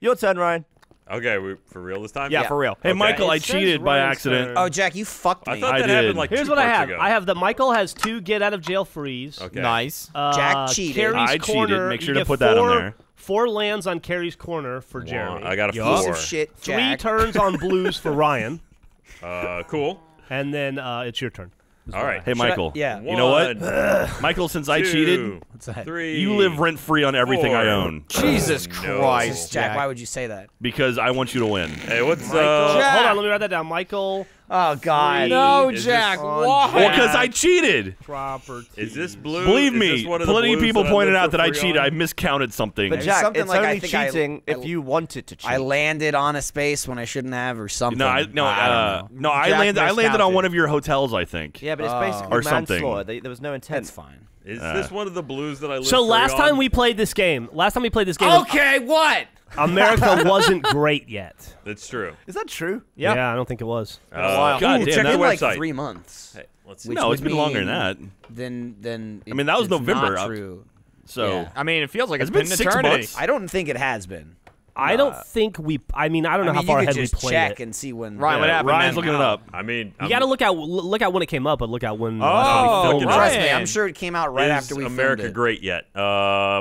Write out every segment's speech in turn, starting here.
Your turn, Ryan. Okay, we, for real this time? Yeah, Yeah. for real. Hey, Okay. Michael, I It says cheated by Ryan's accident. turn. Oh, Jack, you fucked I me. thought I thought that did. happened like Here's two what I parts have. ago. I have that Michael has two get out of jail frees. Okay. Nice. Uh, Jack cheated. Carrie's I cheated. corner. Make you sure to get put that on four- there. Four lands on Carrie's corner for One- Jeremy. I got a Yup. Piece four. of shit, Three Jack. turns on blues for Ryan, Uh, cool. and then uh, it's your turn. All right. Hey, Michael. yeah. You know what? Michael, since I two, cheated, that? Three. you live rent free on everything I four. own Jesus no. Christ, Jack, Jack. why would you say that? because I want you to win. Hey, what's Michael, uh? hold on, let me write that down. Michael Oh God. No, Is Jack. this on Why? Well, because I cheated. property. Is this blue? Believe Is me, this one of plenty of people pointed out that I cheated. on? I miscounted something. But Jack, something it's like I only think cheating I- if you wanted to cheat. I landed on a space when I shouldn't have, or something. no, I, no, I don't uh, know. no. I Jack landed. I landed on one of your hotels. I think. yeah, but it's Oh. basically Or something. manslaughter. They, there was no intent. That's fine. Is Uh. this one of the blues that I live So last on? time we played this game, last time we played this game, Okay, what? America wasn't great yet. That's true. Is that true? Yep. Yeah, I don't think it was. Uh, while. God ooh, damn, check that- the Been like three months. Hey, let's see. No, it's would been longer than that. Then, then. I mean, that was it's November. Not true. So Yeah. I mean, it feels like It's it's been been, an six eternity. months. I don't think it has been. I don't think we. I mean, I don't know I how mean, far you could ahead we just played check it. and see when. Ryan, what happened, Ryan's man? looking it up. I mean, You I'm, got to look out. Look out when it came up, but look out when. Oh, Fucking Trust me, Ryan. I'm sure it came out right is after we America filmed it. great yet? Uh,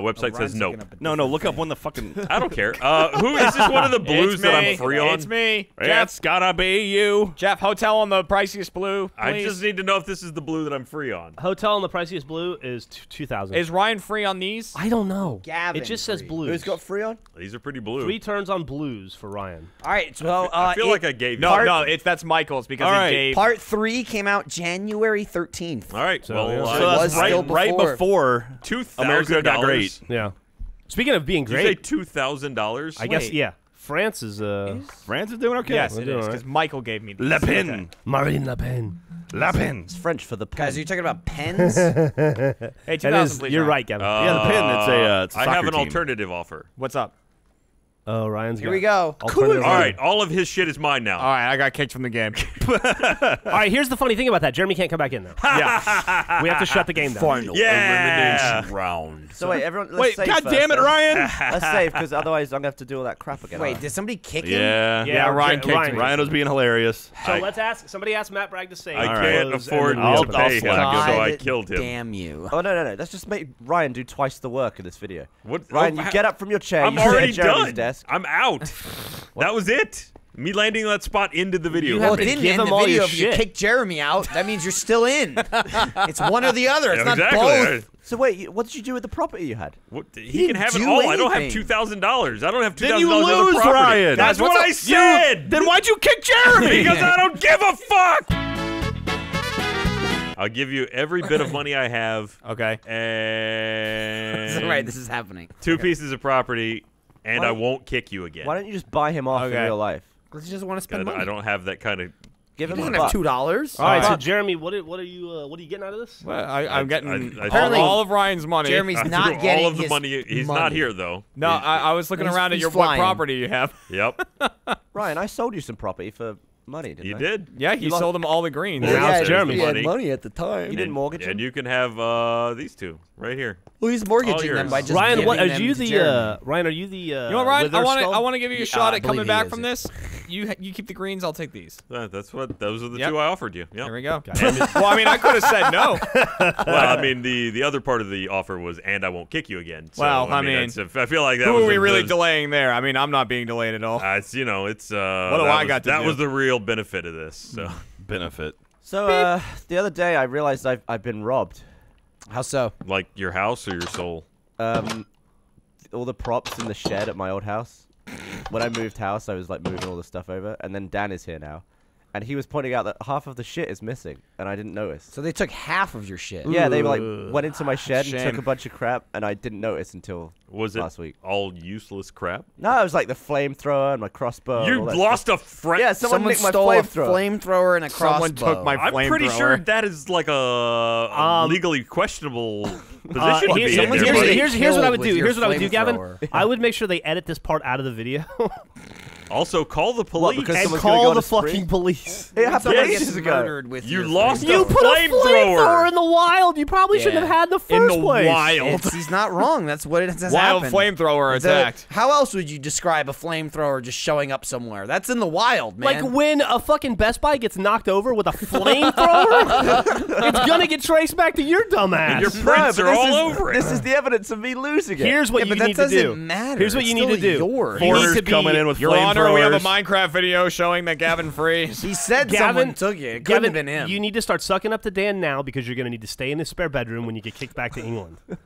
website Oh, says Ryan's nope. looking up a no, no. different Look up thing. when the fucking. I don't care. Uh, who is this? One of the blues it's that me. I'm free on? It's me. Geoff, it's gotta be you. Geoff, hotel on the priciest blue. I please. just need to know if this is the blue that I'm free on. Hotel in the priciest blue is t- two thousand. Is Ryan free on these? I don't know. Gavin it just says free. blues. Who's got free on? These are pretty blue. Three turns on blues for Ryan? All right, so uh, I feel it- like I gave you. No, Part- no, it's that's Michael's because All he gave. part three came out January 13th. All right. So, well, yeah. uh, So was that's right, still right before. before two thousand America got great. Yeah. Speaking of being Did you say great, two thousand dollars? I guess yeah. France is uh France is doing okay. yes, We're it doing is all because Michael gave me these. Le Pen. Marine Le Pen. Le Pen. It's French for the pen. Guys, are you talking about pens? Hey, two That thousand, is, please. you're Ryan. right, Gavin. Yeah, the pin, it's a, uh, it's a I have an team. alternative offer. What's up? Oh, Ryan's Here got we go. alternative All all of his shit is mine now. All right, I got kicked from the game. All right. Here's the funny thing about that. Jeremy can't come back in now. yeah. we have to shut the game down. Final Yeah. elimination round. So wait, everyone. Let's Wait, save God first, damn it. Ryan! Let's save because otherwise I'm gonna have to do all that crap again. Wait, did somebody kick him? yeah. Yeah, Ryan kicked Ryan. Ryan was being hilarious. So I- let's ask. Somebody ask Matt Bragg to save. I can't Close, afford and to then I'll- we pay I'll him, slap so I killed him. Damn you. Oh no no no! Let's just make Ryan do twice the work in this video. What? Ryan, oh, you get up from your chair. I'm you sit already at Jeremy's done. Desk. I'm out. that was it. Me landing that spot into the video. You Well, it didn't give end him the all video if you shit. kick Jeremy out. That means you're still in. it's one or the other. It's Yeah, not exactly. both. So wait, what did you do with the property you had? What, he, didn't can have it do all. I don't have two thousand dollars. I don't have two Then you lose, property. Ryan. That's Guys, what I what's said. Then why'd you kick Jeremy? because I don't give a fuck. I'll give you every bit of money I have, Okay. and right, this is happening. two pieces of property, and I won't kick you again. Why don't you just buy him off Okay. in real life? Because he doesn't want to I spend money. I don't have that kind of. Give He him doesn't have buck. two dollars. All right. So Jeremy, what are, what are you uh, what are you getting out of this? Well, I, I'm getting I- I- all, Apparently- all of Ryan's money. Jeremy's I not getting all of the his money. He's money. not here though. no, He's- I, I was looking He's- around at he's your flying. what property you have. Yep, Ryan, I sold you some property for money, didn't you I? did. Yeah, he You sold them all the greens. Well, Now yeah, it's Jeremy's he had money at the time. You didn't And- mortgage And you can have uh, these two right here. Well, he's mortgaging them by just Ryan, what are them you to the Jeremy. uh, Ryan? Are you the uh, You know what, Ryan? I want to. I want to give you a Yeah, shot at coming back from it. this. You you keep the greens. I'll take these. That- That's what. Those are the Yep. two I offered you. Yep. There we go. well, I mean, I could have said no. well, I mean, the the other part of the offer was, and I won't kick you again. So, Well, I I mean, mean, I feel like that Who was are we really delaying there? I mean, I'm not being delayed at all. Uh, it's you know, it's uh. What do that I got to That was the real benefit of this. So Benefit. So uh, the other day I realized I've I've been robbed. How so? like your house or your soul. Um, all the props in the shed at my old house. When I moved house, I was like moving all the stuff over, and then Dan is here now, and he was pointing out that half of the shit is missing, and I didn't notice. So they took half of your shit. Yeah, they like went into my shed and took a bunch of crap, and I didn't notice until Was it last week. all useless crap? No, it was like the flamethrower and my crossbow. you all that lost a friend. Yeah, someone, Someone nicked my stole a flamethrower. flamethrower and a crossbow. Someone took my I'm pretty sure that is like a, a Um, legally questionable position Uh, to here's, be in there. here's, gonna buddy. get here's, here's what I would do. Here's what I would do, Gavin. I would make sure they edit this part out of the video. Also, call the police. because And someone's go call the fucking police. It happened ages ago. with You lost flamethrower. You put a Flamethrower. flamethrower in the wild. You probably shouldn't have had the first In the place. wild. It's, he's not wrong. That's what it has Wild happened. flamethrower attacked. how else would you describe a flamethrower just showing up somewhere? That's in the wild, man. Like when a fucking Best Buy gets knocked over with a flamethrower, it's gonna get traced back to your dumbass. Your prints but are this all is, over it. This is the evidence of me losing it. Here's what Yeah, you but that need to doesn't do. matter. Here's what It's you need to do. yours. You Foreigners coming in with Your Honor, we have a. Minecraft video showing that Gavin frees. he said Gavin, someone took it. It couldn't Gavin, have been him. You need to start sucking up to Dan now because you're going to need to stay in his spare bedroom when you get kicked back to England.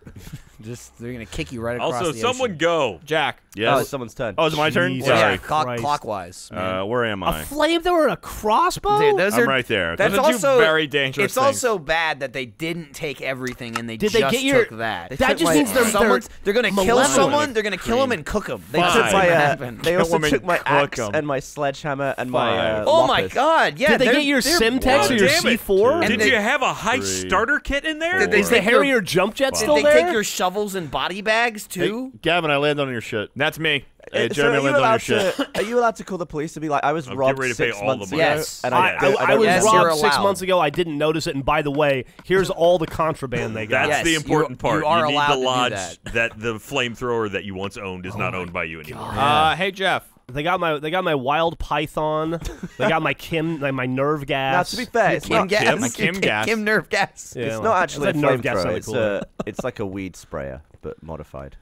just they're gonna kick you right across the Also, the someone ocean. go. Jack. Oh, Yes. it's someone's turn. Oh, is it my turn? Jesus. Yeah, Sorry. clock, Christ. clockwise. man. Uh, where am a I? flamethrower and a crossbow? Dude, those I'm are right there. That's Those are also very dangerous It's things. also bad that they didn't take everything and they Did they get your- took that. That took just my- means they're, Someone's, they're they're gonna kill malevolent. someone. They're gonna kill him and cook him. They They took took my, uh, they also took my axe axe 'em. and my sledgehammer and my. Uh, Oh my god! Yeah, Did they get your Semtex or your. C4? Did you have a high starter kit in there? Did they the take your- Harrier jump jet Did still they there? take your shovels and body bags Hey, too? Gavin, I landed on your shit. That's me. Hey, Uh, Jeremy, so are you, landed on your allowed shit. to, are you allowed to call the police to be like, I was Oh, robbed ready to pay six all the months money. ago, Yes. and I, I, I, I, I don't was Yes, you're robbed six allowed. months ago. I didn't notice it. And by the way, here's all the contraband they got. That's Yes, the you- important part. you are need allowed to to do lodge that. the flamethrower that you once owned is not owned by you anymore. Uh, hey, Geoff. They got my they got my wild python. they got my Kim like my nerve Now, gas. to be fair, it's Kim not, gas. My Kim gas. Kim nerve gas. Yeah, it's well, not actually a nerve gas flamethrower. It's, a, it's like a weed sprayer, but modified.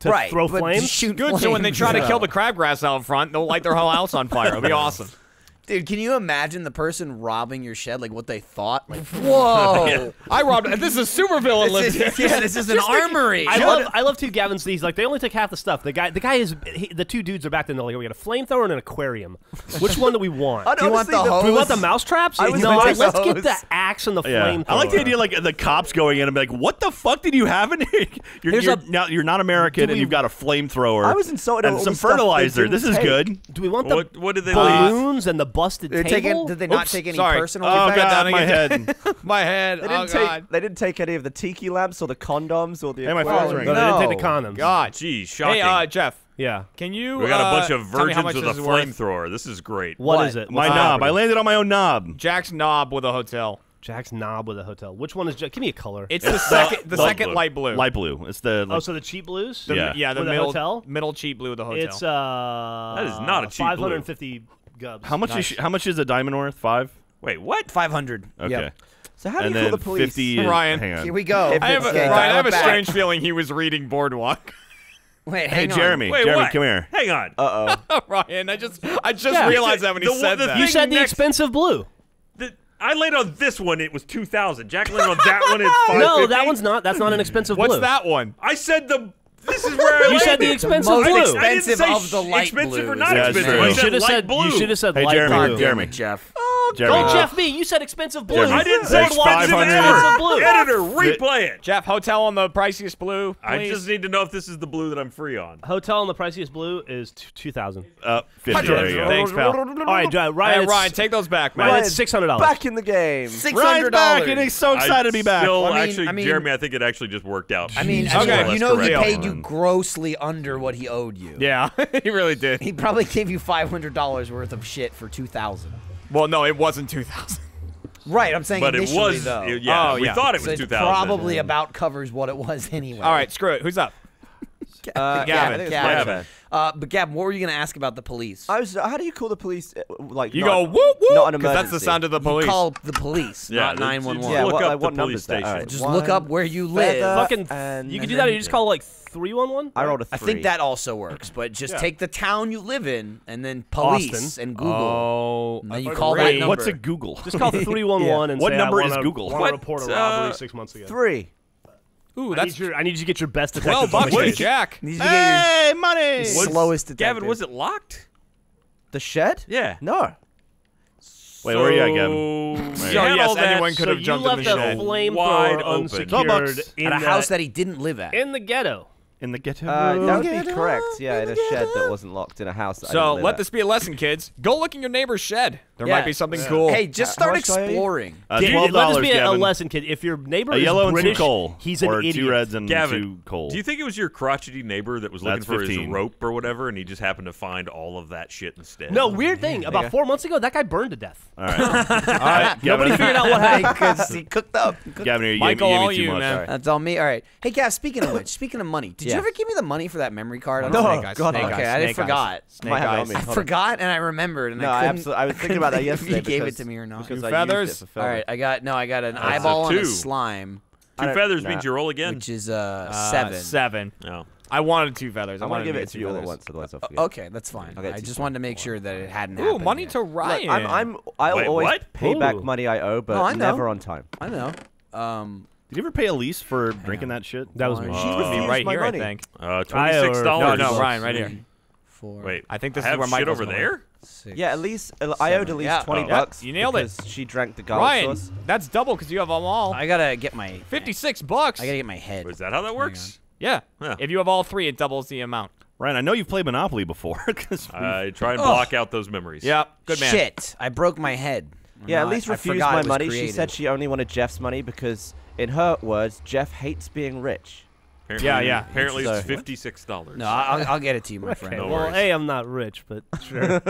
to right. throw flames. Shoot Good. So when they flames. try to kill the crabgrass out front, they'll light their whole house on fire. It'll be awesome. Dude, can you imagine the person robbing your shed? Like what they thought? Like, whoa! I robbed. This is a supervillain lives This here. is, yeah, this is an armory. I love I love too Gavin's these like they only took half the stuff. The guy the guy is he, the two dudes are back there. and They're like we got a flamethrower and an aquarium. Which one do we want? I Do you want honestly, the the- do we want the hose? mouse traps? I no, gonna let's take get the axe and the Yeah. flamethrower. I like the idea like the cops going in and be like, "What the fuck did you have in here? You're, you're, a- now, you're not American and we- you've got a flamethrower. I was insulted at and all some the stuff they fertilizer. This is good. Do we want the What, what did they leave? balloons and the busted They're table? taking, did they not Oops, take any sorry. personal Oh effects? down god, my head. My head. They oh didn't take. God. They didn't take any of the tiki lamps or the condoms or the. Hey, my aquarium. phone's ringing. No, they didn't take the condoms. God. Geez, shocking. Hey, uh, Geoff. Yeah. Can you? we got a uh, bunch of tell me how virgins with this a flamethrower. This is great. what What? is it? My knob. I landed on my own knob. Jack's knob with a hotel. Jack's knob with a hotel. Which one is Jack? Give me a color. It's the second, the light second blue. light blue. Light blue. It's the oh, so the cheap blues? The- Yeah. yeah, the middle hotel? middle cheap blue with the hotel. It's uh That is not a cheap blue. 550 gubs. how much is how much is a diamond worth? Five. Wait, what? Five hundred. Okay. So how do and you then call the police? fifty. Ryan. Hang on. Here we go. I have a, it's, Ryan, I have a strange back. feeling he was reading Boardwalk. Wait, Hey, on. Jeremy. Wait, Jeremy, what? come here. Hang on. Uh oh. Ryan, I just I just Yeah. realized that when he The said the that. You thing said the expensive blue. The- I laid on this one. It was two thousand. Jack landed on that one. It's five. No, that one's not. That's not an expensive What's blue. What's that one? I said the. This is where I You said the expensive most blue. I didn't expensive say of the light expensive or not Yeah, expensive. You should have said. blue. You should have said Hey, light Jeremy, blue. Damn Jeremy. it, Geoff. Jeremy. Don't Geoff me. You said expensive blue. Jeremy. I didn't say expensive. Blue. Editor, replay it. Geoff, hotel on the priciest blue. I just need to know if this is the blue that I'm free on. Hotel on the priciest blue is two thousand. Uh, fifty. There you go. Thanks, pal. All right, Ryan. Hey, it's- Ryan, take those back, man. Ryan, it's six hundred dollars. Back in the game. Six Ryan's back, dollars. and he's so excited to be back. Still, I mean- actually, I mean- Jeremy, I think it actually just worked out. I mean, Jesus I mean, Christ, you know he correct. paid you mm. grossly under what he owed you. Yeah, he really did. He probably gave you five hundred dollars worth of shit for two thousand. Well, no, it wasn't 2000. Right, I'm saying but it was. though. it- yeah, Oh, we yeah. thought it so was it's 2000. probably about covers what it was anyway. All right, screw it. Who's up? Uh, Gavin, yeah, I think it's my Gavin. Uh, but Gab, what were you going to ask about the police? I was. How do you call the police? uh, Like You not- go whoop whoop Not an because that's the sound of the You police. call the police, Yeah, not that's- nine one it's- Yeah, Look what, up like, the police station. All right. Just One, look up where you live. Fucking. and- you can do that. Or you just call like three one one. I rolled a I three. think that also works, but just Yeah. take the town you live in and then police Austin. and Google. Oh, And then you a call that number. What's a Google? Just call three one one and What say, number I is wanna- Google? Want What, to report a uh, robbery six months ago. three. Ooh, I that's need, your, I need you to get your best detective. 12 bucks on to the case. Jack. Need to get Hey, money. your Was- slowest detective. Gavin, was it locked? The shed? Yeah. No. Wait, where are you at, Gavin? So, Right. you yes, that anyone could So have jumped in left the a shed. Wide flamethrower open. unsecured in at a the, house that he didn't live at. in the ghetto. In the ghetto. Uh, that would be correct. Yeah, in a shed that wasn't locked in a house. That I So didn't live let at. this be a lesson, kids. Go look in your neighbor's shed. There Yeah. might be something cool. Hey, just Uh, start much do I owe you? exploring. Uh, Kid, Twelve let this dollars, be a, a lesson, kid. If your neighbor A is yellow and British, two coal. he's an or idiot. two reds and Gavin, two coal. do you think it was your crotchety neighbor that was looking That's for 15. his rope or whatever, and he just happened to find all of that shit instead? No, weird thing. About four months ago, that guy burned to death. All right. All right. Nobody figured out what happened. Because he cooked up. Cooked Gavin, you Michael, gave, me- all you gave me you, too much. man. That's all me. All right. Hey, Gav. Speaking of which, speaking of money, did you ever give me the money for that memory card? I No, don't Snake eyes, God, snake Okay, I snake forgot. eyes, Snake have it on eyes. I forgot and I remembered and I I, absolutely, I was thinking about that yesterday. you gave it to me or not. because Two I feathers? Used it for All filming. right, I got no, I got an That's a eyeball and a two. slime, Two don't- feathers nah. means you roll again. which is uh, Uh, seven. Seven. no. I wanted two feathers. I I'm gonna wanted give it to you all at feathers. once, otherwise I'll forget. Okay, that's fine. I'll I two just wanted to make sure that it hadn't Ooh, happened. money yet. to Ryan. Look, I'm, I'm, I'll Wait, always what? pay back Ooh. money I owe, but No, I know. never on time. I know. Um, Did you ever pay Elise for drinking that shit? That was She me. She Uh, Be refused right my here, money. I think. Uh, twenty-six or- No, no, Ryan, right here. four, Wait, I think this I is have where shit Michael's over going. there. Six. Yeah, at least uh, I owed at least Yeah. twenty Oh. bucks. you nailed it. She drank the garlic Ryan, sauce. that's double because you have them all. I gotta get my 56 bucks. I gotta get my head. Is that how that works? Yeah. Huh. If you have all three, it doubles the amount. Ryan, I know you've played Monopoly before. 'cause we- I try and block out those memories. Yep. Good man. Shit! I broke my head. Yeah, No, at least I- I refused forgot my it was money. She said she only wanted Geoff's money because, in her words, Geoff hates being rich. Apparently, Yeah, yeah. Apparently, it's So- fifty-six dollars. No, I'll, I'll get it to you, my friend. No well, worries. A, I'm not rich, but sure.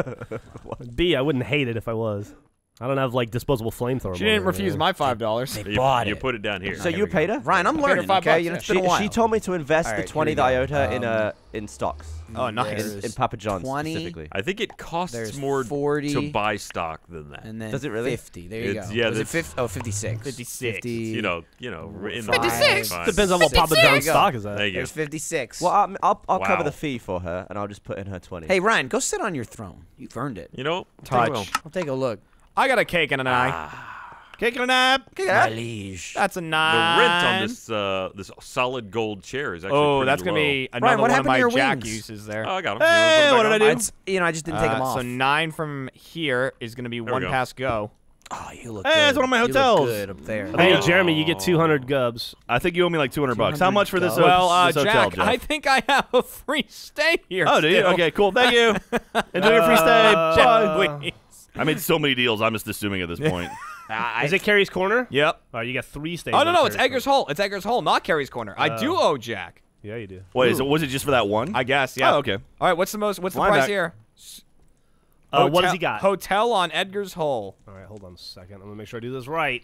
B, I wouldn't hate it if I was. I don't have like disposable flamethrower. She didn't refuse my five dollars. They You, bought you it. put it down here. So you paid her? Ryan, I'm Paid learning. five Okay, bucks, you know, yeah. it's She, been a while. she told me to invest All the right, here twenty we that I owed her in Um, uh in stocks. Oh, nice. In, in Papa John's 20. specifically. I think it costs There's more 40. to buy stock than that. and then Does it really? 50. There you It's- go. yeah, Was it 50? Oh, 56. 56. 50, you know, you know, in the 56? fine. Depends on what Papa John's stock is at. Thank you. There's 56. Well, I'll I'll, I'll cover the fee for her, and I'll just put in her twenty. hey, Ryan, go sit on your throne. You've earned it. You know, Touch. I'll take a look. I got a cake and an eye. Cake and a nap. My liege. That's a nine. the rent on this uh, this solid gold chair is actually Oh, pretty that's gonna low. be another what one of happened to my your jack wings? uses there. Oh, I got him. Hey, what did I do? It's, you know, I just didn't take them Uh, off. So nine from here is gonna be we one go. pass go. oh, you look Hey, good. it's one of my You look hotels. good up there. Hey, Oh. Jeremy, you get 200 gubs. I think you owe me like 200 bucks. How much for this, dollars. Well, uh, this hotel, Jack, Geoff? I think I have a free stay here. Oh, do you? still. Okay, cool. Thank you. Enjoy your free stay. Uh, Bye. Please. I made so many deals. I'm just assuming at this point. I, Is it Carrie's Corner? Yep. Oh, you got three stays. Oh no on no, it's Carrie's Edgar's Hole. It's Edgar's Hole, not Carrie's Corner. I do Oh. owe Jack. Yeah, you do. Wait, is it, was it just for that one? I guess. Yeah. Oh, okay. All right. What's the most? What's the Line price back. here? Uh, what does he got? Hotel on Edgar's Hole. All right, hold on a second. I'm gonna make sure I do this right.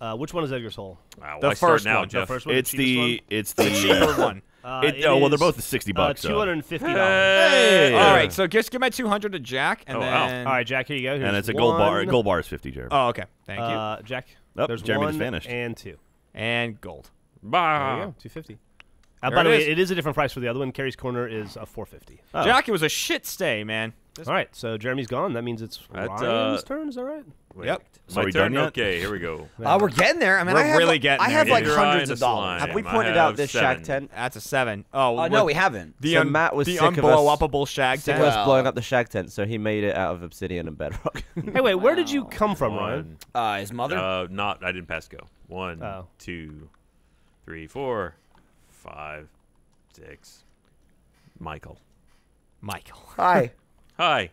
Uh, which one is Edgar's Hole? Wow, The why start first now, one, the Geoff? first one. It's cheapest the one? it's the Cheaper one. Uh, It- it oh, well, they're both the 60 bucks, Uh. Two hundred and fifty dollars. Hey. All right. So just give my 200 to Jack, and Oh, wow. then. All right, Jack. Here you go. Here's and it's a gold bar. one. Gold bar is 50, Jeremy. Oh, okay. Thank you. Uh, Jack. Oh, there's Jeremy one just vanished. and two. And gold. There Bah. you go. Two fifty. Uh, by the way, is. it is a different price for the other one. Carrie's Corner is a four fifty. Oh. Jack, it was a shit stay, man. All right, so Jeremy's gone. That means it's That, Ryan's uh, turn. Is that right? Wait. Yep. So My turn. Okay, here we go. Uh, we're getting there. I mean, We're I have, really like- getting I have dude. like Edgar Eye hundreds of dollars. Have we pointed have out this seven. shag tent? That's a seven. Oh Uh, no, we haven't. The So un- Matt was the sick of us- unblow-upable shag Sick tent. of us blowing up the shag tent, so he made it out of obsidian and bedrock. Hey, wait. Where did you come from, Ryan? Uh, his mother. Uh, not. I didn't pass go. One, Oh. two, three, four, five, six. Michael. Michael. Hi. Hi.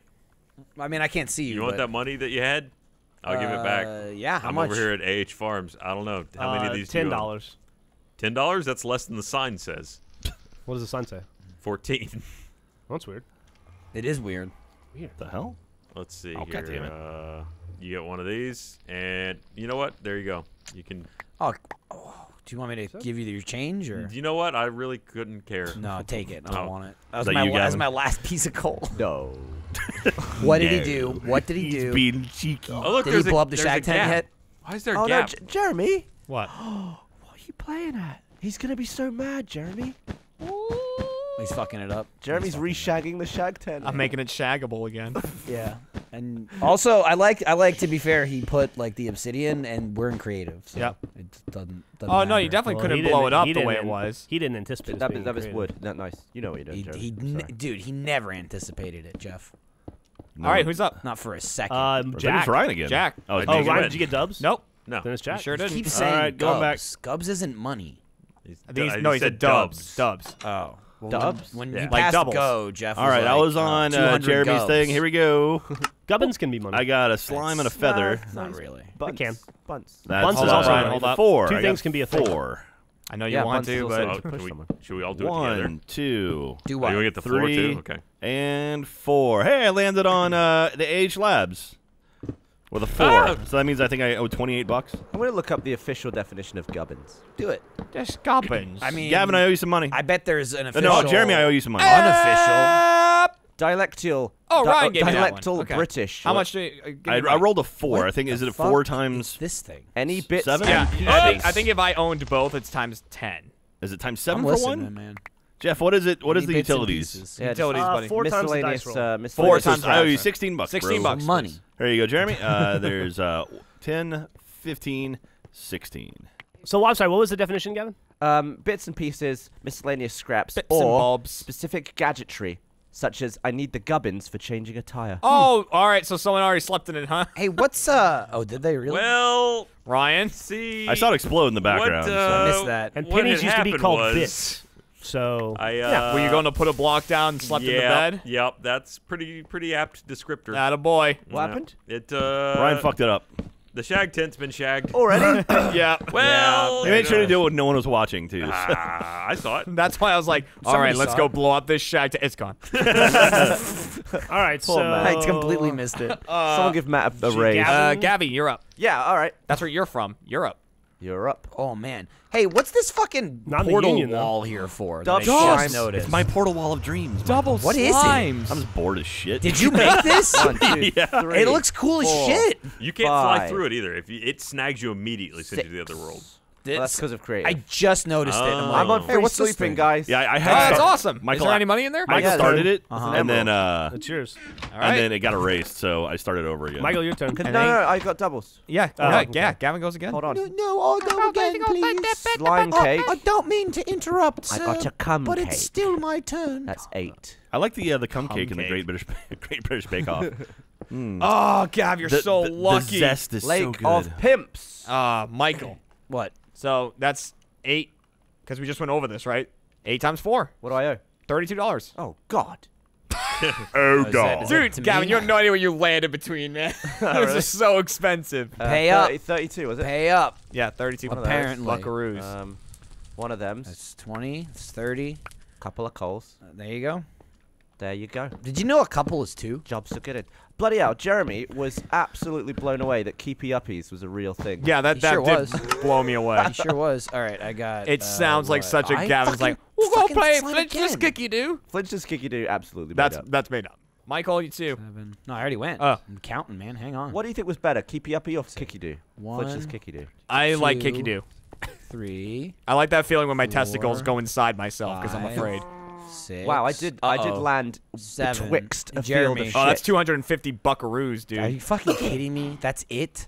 I mean, I can't see you. You want but, that money that you had? I'll give it back. Uh, yeah. How I'm much? over here at AH Farms. I don't know how many Uh, of these. do you Ten dollars. Ten dollars? That's less than the sign says. What does the sign say? Fourteen. That's weird. It is weird. Weird. The hell? Let's see Oh, here. goddammit. Uh, you get one of these, and you know what? There you go. You can. Oh, oh, do you want me to give you your change or? You know what? I really couldn't care. No, take it. I don't Oh. want it. That was, that my, you, la- that was my last piece of coal. no. What did he do? What did he He's do? being cheeky. Oh look, Did he there's a- up the there's a shag tent gap. yet? Why is there a Oh no, gap? J- Jeremy. What? What are you playing at? He's gonna be so mad, Jeremy. He's fucking it up. Jeremy's re-shagging the shag tent. I'm making it shaggable again. Yeah. And also, I like I like to be fair. He put like the obsidian, and we're in creative. So Yep. It doesn't. doesn't Oh no, you definitely Well, couldn't blow it up he the way it was. He didn't anticipate this that, being that was wood. That nice. You know what you're doing, He, Jeremy. he Sorry. dude, he never anticipated it, Geoff. All right, who's up? Not for a second. Um, I think Jack. Ryan again. Jack. Oh, it's Oh, me. Ryan, did you get dubs? Nope. No. Then it's Jack. You sure didn't. Keep All saying right, going back. Gubs. Gubs isn't money. He's- These, I- no, he said said dubs. Dubs. Oh. Dubs. When Yeah. you Like doubles. go, Geoff. All right, was I was on uh, Jeremy's gubs. thing. Here we go. Gubbins can be money. I got a slime and a feather. Not really. Bunts. can. Bunts. That's Bunts is uh, also money. hold up. Four. Two I things can be a thing. four. I know you Yeah, want Bunts to, but Oh, should, we, should we all do it together? One, two, Do Oh, what? you want to get the floor too? Okay. and four. Hey, I landed on uh, the Age Labs with a four. Ah! So that means I think I owe 28 bucks. I'm gonna look up the official definition of gubbins. Do it. just Gubbins. I mean, Gavin, I owe you some money. I bet there's an Uh, official. no, Jeremy, I owe you some money. unofficial. Dialectal. Oh, di- Ryan gave me that one. dialectal Okay. British. How much do you, uh, give I, I rolled a four. What I think is it a four times? this thing? Any bit Seven? Yeah, I think. I think if I owned both, it's times ten. Is it times seven I'm for one? man. Geoff, what is it? What is the bits and utilities? pieces. Yeah, just, Utilities, uh, buddy. four times the miscellaneous. dice roll. Uh, Four miscellaneous times I owe you 16 bucks. 16 bro. bucks. Money. There you go, Jeremy. Uh, there's uh, 10, 15, 16. So I'm sorry. What was the definition, Gavin? Um, bits and pieces, miscellaneous scraps, Bits and or bobs. specific gadgetry, such as I need the gubbins for changing a tire. Oh, all right. So someone already slept in it, huh? Hey, what's uh? Oh, did they really? Well, Ryan. see. I saw it explode in the background. What, so- uh, I missed that. And what pennies had used to be happened called was- bits. So I, uh, Yeah. Were you going to put a block down and slept in the yep, bed? Yep, that's pretty pretty apt descriptor. Not a boy. what Yeah. happened? It uh Ryan fucked it up. the shag tent's been shagged. Already? yeah. well, They made sure to do it when no one was watching, too. so- Ah, I saw it. That's why I was like, all Somebody right, let's go it. blow up this shag. tent. it's gone. all right. Poor so man. I completely missed it. Someone give Matt a, a raise. Gavin- Uh, Gabby, you're up. yeah, all right. That's where you're from. You're up. You're up. Oh man. Hey, what's this fucking Not in the portal union, though. wall here for? Dub that I slime. just noticed. My portal wall of dreams. Double What is it? I'm just bored as shit. Did you make this? One, two, Yeah. three, it looks cool as shit. You can't fly through it either. If you, it snags you immediately, sends you to the other world. Well, that's because of creative. I just noticed it. I'm, Oh. like, I'm on hey, what's this sleeping, thing? guys. Yeah, I, I Oh, had that's start- awesome. Michael, Is there any money in there? Michael Yeah, started it, Uh-huh. and then uh, That's yours. All right. and then it got erased, so I started over again. Michael, your turn. no, no, then- no, I got doubles. yeah, Oh, yeah, okay. yeah. Gavin goes again. Hold on. No, no, I'll go again, please. Slime cake. I don't mean to interrupt, I sir, got a cum but cake. it's still my turn. That's eight. I like the uh, the cum cake in the. Great British Great British Bake Off. Oh, Gav, you're the, so the, lucky. The zest is Lake so good. of Pimps. Uh, Michael. What? So that's eight, because we just went over this, right? Eight times four. What do I owe? Thirty-two dollars. Oh God. oh is that- is Dude, Gavin, me? you have no idea what you landed between, man. this is so expensive. Uh, Pay up. 30 Thirty-two was it? Pay up. Yeah, thirty-two One of those. Apparently. buckaroos. Um, one of them. It's 20. It's 30. Couple of coals. Uh, there you go. There you go. Did you know a couple is two? Jobs are good. Bloody hell, Jeremy was absolutely blown away that Keepy Uppies was a real thing. yeah, that he that sure did was. blow me away. He sure was. All right, I got. It uh, sounds like such a I Gavin's fucking- like, we'll go fucking play slime Flintless again. Kicky Do. Flinch's Kicky Do absolutely made That's up. that's made up. Michael, you too. Seven. No, I already went. Oh. I'm counting, man. Hang on. What do you think was better, Keepy Uppie or Kicky Do? One. Flinch's Kicky Do. I like Two. Kicky Do. Three, I like that feeling when my testicles go inside myself because I'm afraid. Six. Wow, I did. I did land Seven. betwixt a Jeremy. field of Oh, that's 250 buckaroos, dude. Are you fucking kidding me? That's it?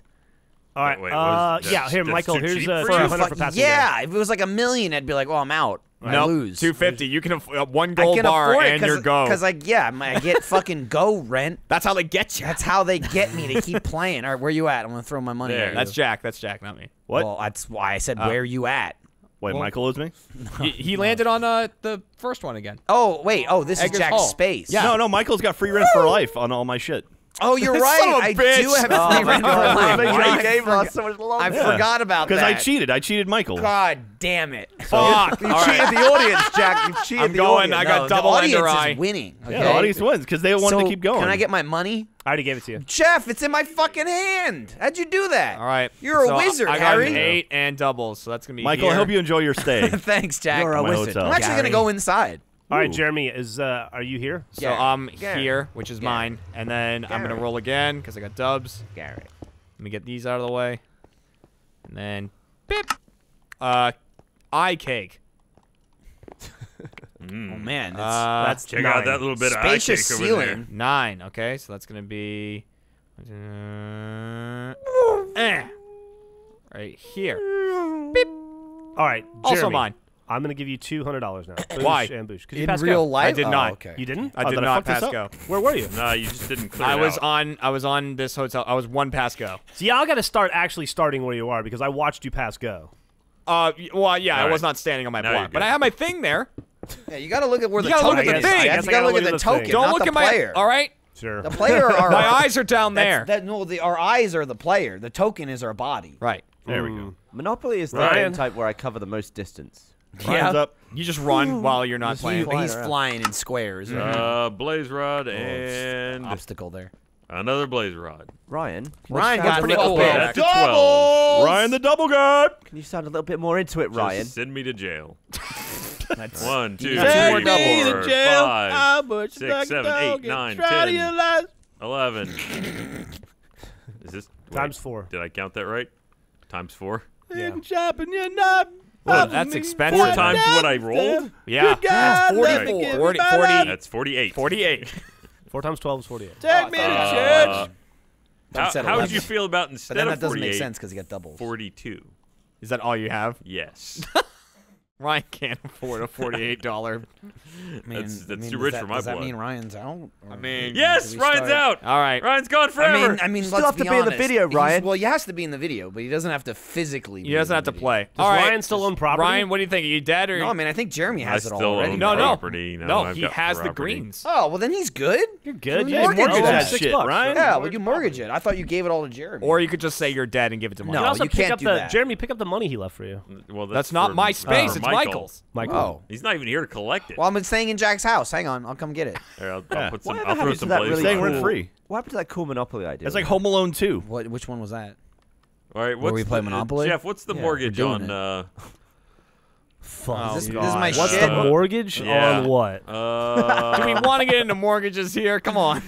Oh, All right. Wait, what uh, is- yeah. Here, Michael. Here's cheap uh, for two you? hundred for Fuck- passing. yeah, if it was like a million, I'd be like, "Oh, I'm out. I Nope, 250. You can aff- uh, one gold bar afford it and your go. Because like, yeah, I'm- get fucking go rent. That's how they get you. That's how they get me to keep playing. All right, where you at? I'm gonna throw my money. There. at you. That's Jack. That's Jack, not me. What? Well, that's why I said Oh. where you at. Wait, Michael owes me? he, he landed on uh, the first one again. Oh wait. Oh, this Edgar's is Jack's Hall. space. Yeah. No, no, Michael's got free rent for life on all my shit. Oh, you're Son right. of a I bitch. do have Oh, free rent for my life. God. Makes I the game forgot- so much longer. I Yeah. forgot about that. Because I cheated. I cheated Michael. God damn it. Fuck. You All cheated right. the audience, Jack. You cheated I'm the going, audience. I got No, double the audience ender is winning. Okay? Yeah, the audience wins because they wanted so to keep going. Can I get my money? I already gave it to you. Geoff, it's in my fucking hand. How'd you do that? All right. You're So a wizard, I got an eight and doubles, so that's gonna be Michael, I hope you enjoy your stay. Thanks, Jack. You're a wizard. I'm actually gonna go inside. All right, Jeremy, is uh, are you here? So Gary. I'm Gary. here, which is Gary. mine, and then I'm gonna roll again because I got dubs. Gary. Let me get these out of the way, and then beep. Uh, eye cake. Oh man, that's Uh, That's Check nine. out that little bit spacious of eye cake over there. ceiling. Nine. Okay, so that's gonna be. Uh, eh. Right here. All right, Also mine. I'm gonna give you two hundred dollars now. Boosh Why? And boosh. 'Cause you In passed real go. life, I did Oh, not. Okay. You didn't? I Oh, did did I not fuck pass go. Where were you? No, you just didn't clear I it was out. on. I was on this hotel. I was one pass go. So See, I got to start actually starting where you are because I watched you pass go. Uh, well, yeah, I All was right. not standing on my Now block, but. I had my thing there. Yeah, you got to look at where You the gotta look at the is. thing. You I guess I got to look at the token, Don't look at my. player. All right. Sure. The player are My our- eyes are down there. That no, the, our eyes are the player. The token is our body. Right. There we go. Monopoly is the Ryan. game type where I cover the most distance. Ryan's up. You just run while you're not He- playing. flying he's flying in squares. Uh, blaze rod and Obstacle there. another blaze rod. Ryan, Ryan sound got pretty little old. bit- Back to twelve. Ryan the double guard. Can you sound a little bit more into it, Ryan? Just send me to jail. That's One, two, got two more three, doubles. four, five, six, seven, eight, nine, ten, eleven. Is this wait, Times four. Did I count that right? Times four. Yeah. Shopping, you're not. Well, that's expensive. Four times what I rolled. Yeah. That's 44. 40, 40, That's forty-eight. 48. Four times twelve is forty-eight. Take me to church. How, how would you feel about But instead then of that doesn't 48, make sense because he got doubles. 42? Is that all you have? Yes. Ryan can't afford a $48. I mean, That's- I mean, too rich that, for my Does that mean Ryan's out? I mean, yes, Ryan's start- out. All right. Ryan's gone I forever. mean, I mean, still let's have to be, be in the honest. video, He's- Ryan. Well, he has to be in the video, but he doesn't have to physically. He be doesn't in have the to video. play. Does All right. Ryan still own property? Ryan, what do you think? Are you dead or? No, I mean, I think Jeremy I has it still already. own no, no. property. No, no, I've he got has the greens. Oh well, then he's good. You're good. You You mortgage mortgage that shit, Ryan. Yeah, well, you mortgage it. I thought you gave it all to Jeremy. Or you could just say you're dead and give it to Mike. No, You can also you pick can't do that. Jeremy. Pick up the money he left for you, Well, that's, That's not my space. For it's Michael. Michael's. Michael. oh, He's not even here to collect it. well, I'm staying in Jack's house. Hang on, I'll come get it. Here, I'll, Yeah. I'll put some. Whatever I'll throw happened to some that blaze really Staying on rent cool- free. What happened to that cool Monopoly idea? It's like Home Alone 2. What? Which one was that? All right, Where what's we play the, Monopoly? Geoff, what's the Yeah, we're mortgage doing on? it. Uh, Fuck. Oh, This, this is my What's shit. the mortgage Yeah. on what? uh, Do we want to get into mortgages here? Come on.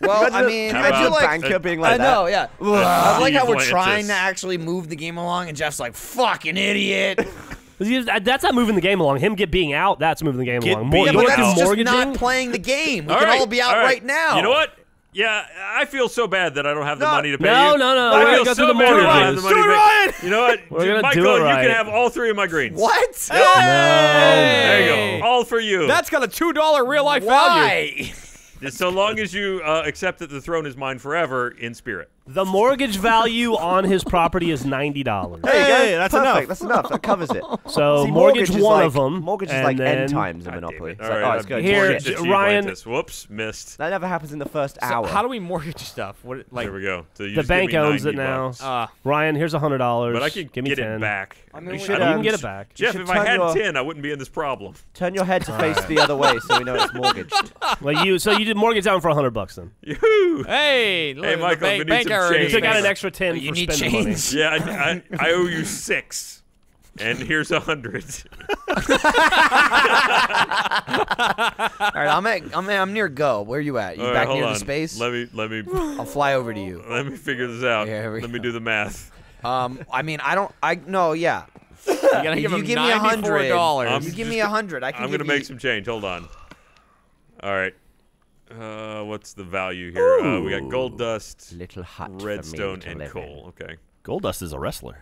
well, I mean, How I feel about like banker being like I know, yeah. I like how we're Atlantis. trying to actually move the game along, and Geoff's like, "Fucking idiot." 'Cause he- That's not moving the game along. Him get being out, that's moving the game Get along. being More, yeah, but that's to just not playing the game. We All can right, all be out all right. now. You know what? Yeah, I feel so bad that I don't have the No, money to pay no, you. no, no, no. I we're feel go so the bad that I don't have the money to pay- right. You know what, We're Michael? do it You can have all three of my greens. What? Hey, There you go. All for you. That's got a $2 real life value. Why? so long as you uh, accept that the throne is mine forever in spirit. The mortgage value on his property is ninety dollars. There you. Hey, that's Perfect. enough. That's enough. That covers it. So See, mortgage, is one like, of them. Mortgage is like then, n times a monopoly. it. It's All like, right, oh, it's good. Here, mortgaged J- it to you, Ryan- Atlantis. Whoops, missed. That never happens in the first So hour. how do we mortgage stuff? What like there we go. So you The bank owns 90 it now. uh Ryan, here's a hundred dollars. But I can give me get 10. it back. I mean, You we- should, You Um, can get it back. Geoff, if I had your- 10, I wouldn't be in this problem. Turn your head to face the other way so we know it's mortgaged. Well, you so you did mortgage down for a hundred bucks then. Yoo-hoo! Hey, look, Hey, the Michael, bank, we need bank some error change. You took out an extra ten You for need spending money. change. Yeah, I, I, I owe you six. And here's a hundred. All right, I'm at, I'm at, I'm near go. Where are you at? You All right, back hold near on. the space? Let me let me I'll fly over to you. let me figure this out. Yeah, here we let me do the math. Um, I mean, I don't. I no, yeah. You gotta give you give me a hundred, $94. You give me a hundred. I can. I'm gonna make you- some change. Hold on. All right. Uh, what's the value here? Uh, we got gold dust, Little hut. for me redstone, and live in. coal. Okay. Goldust is a wrestler.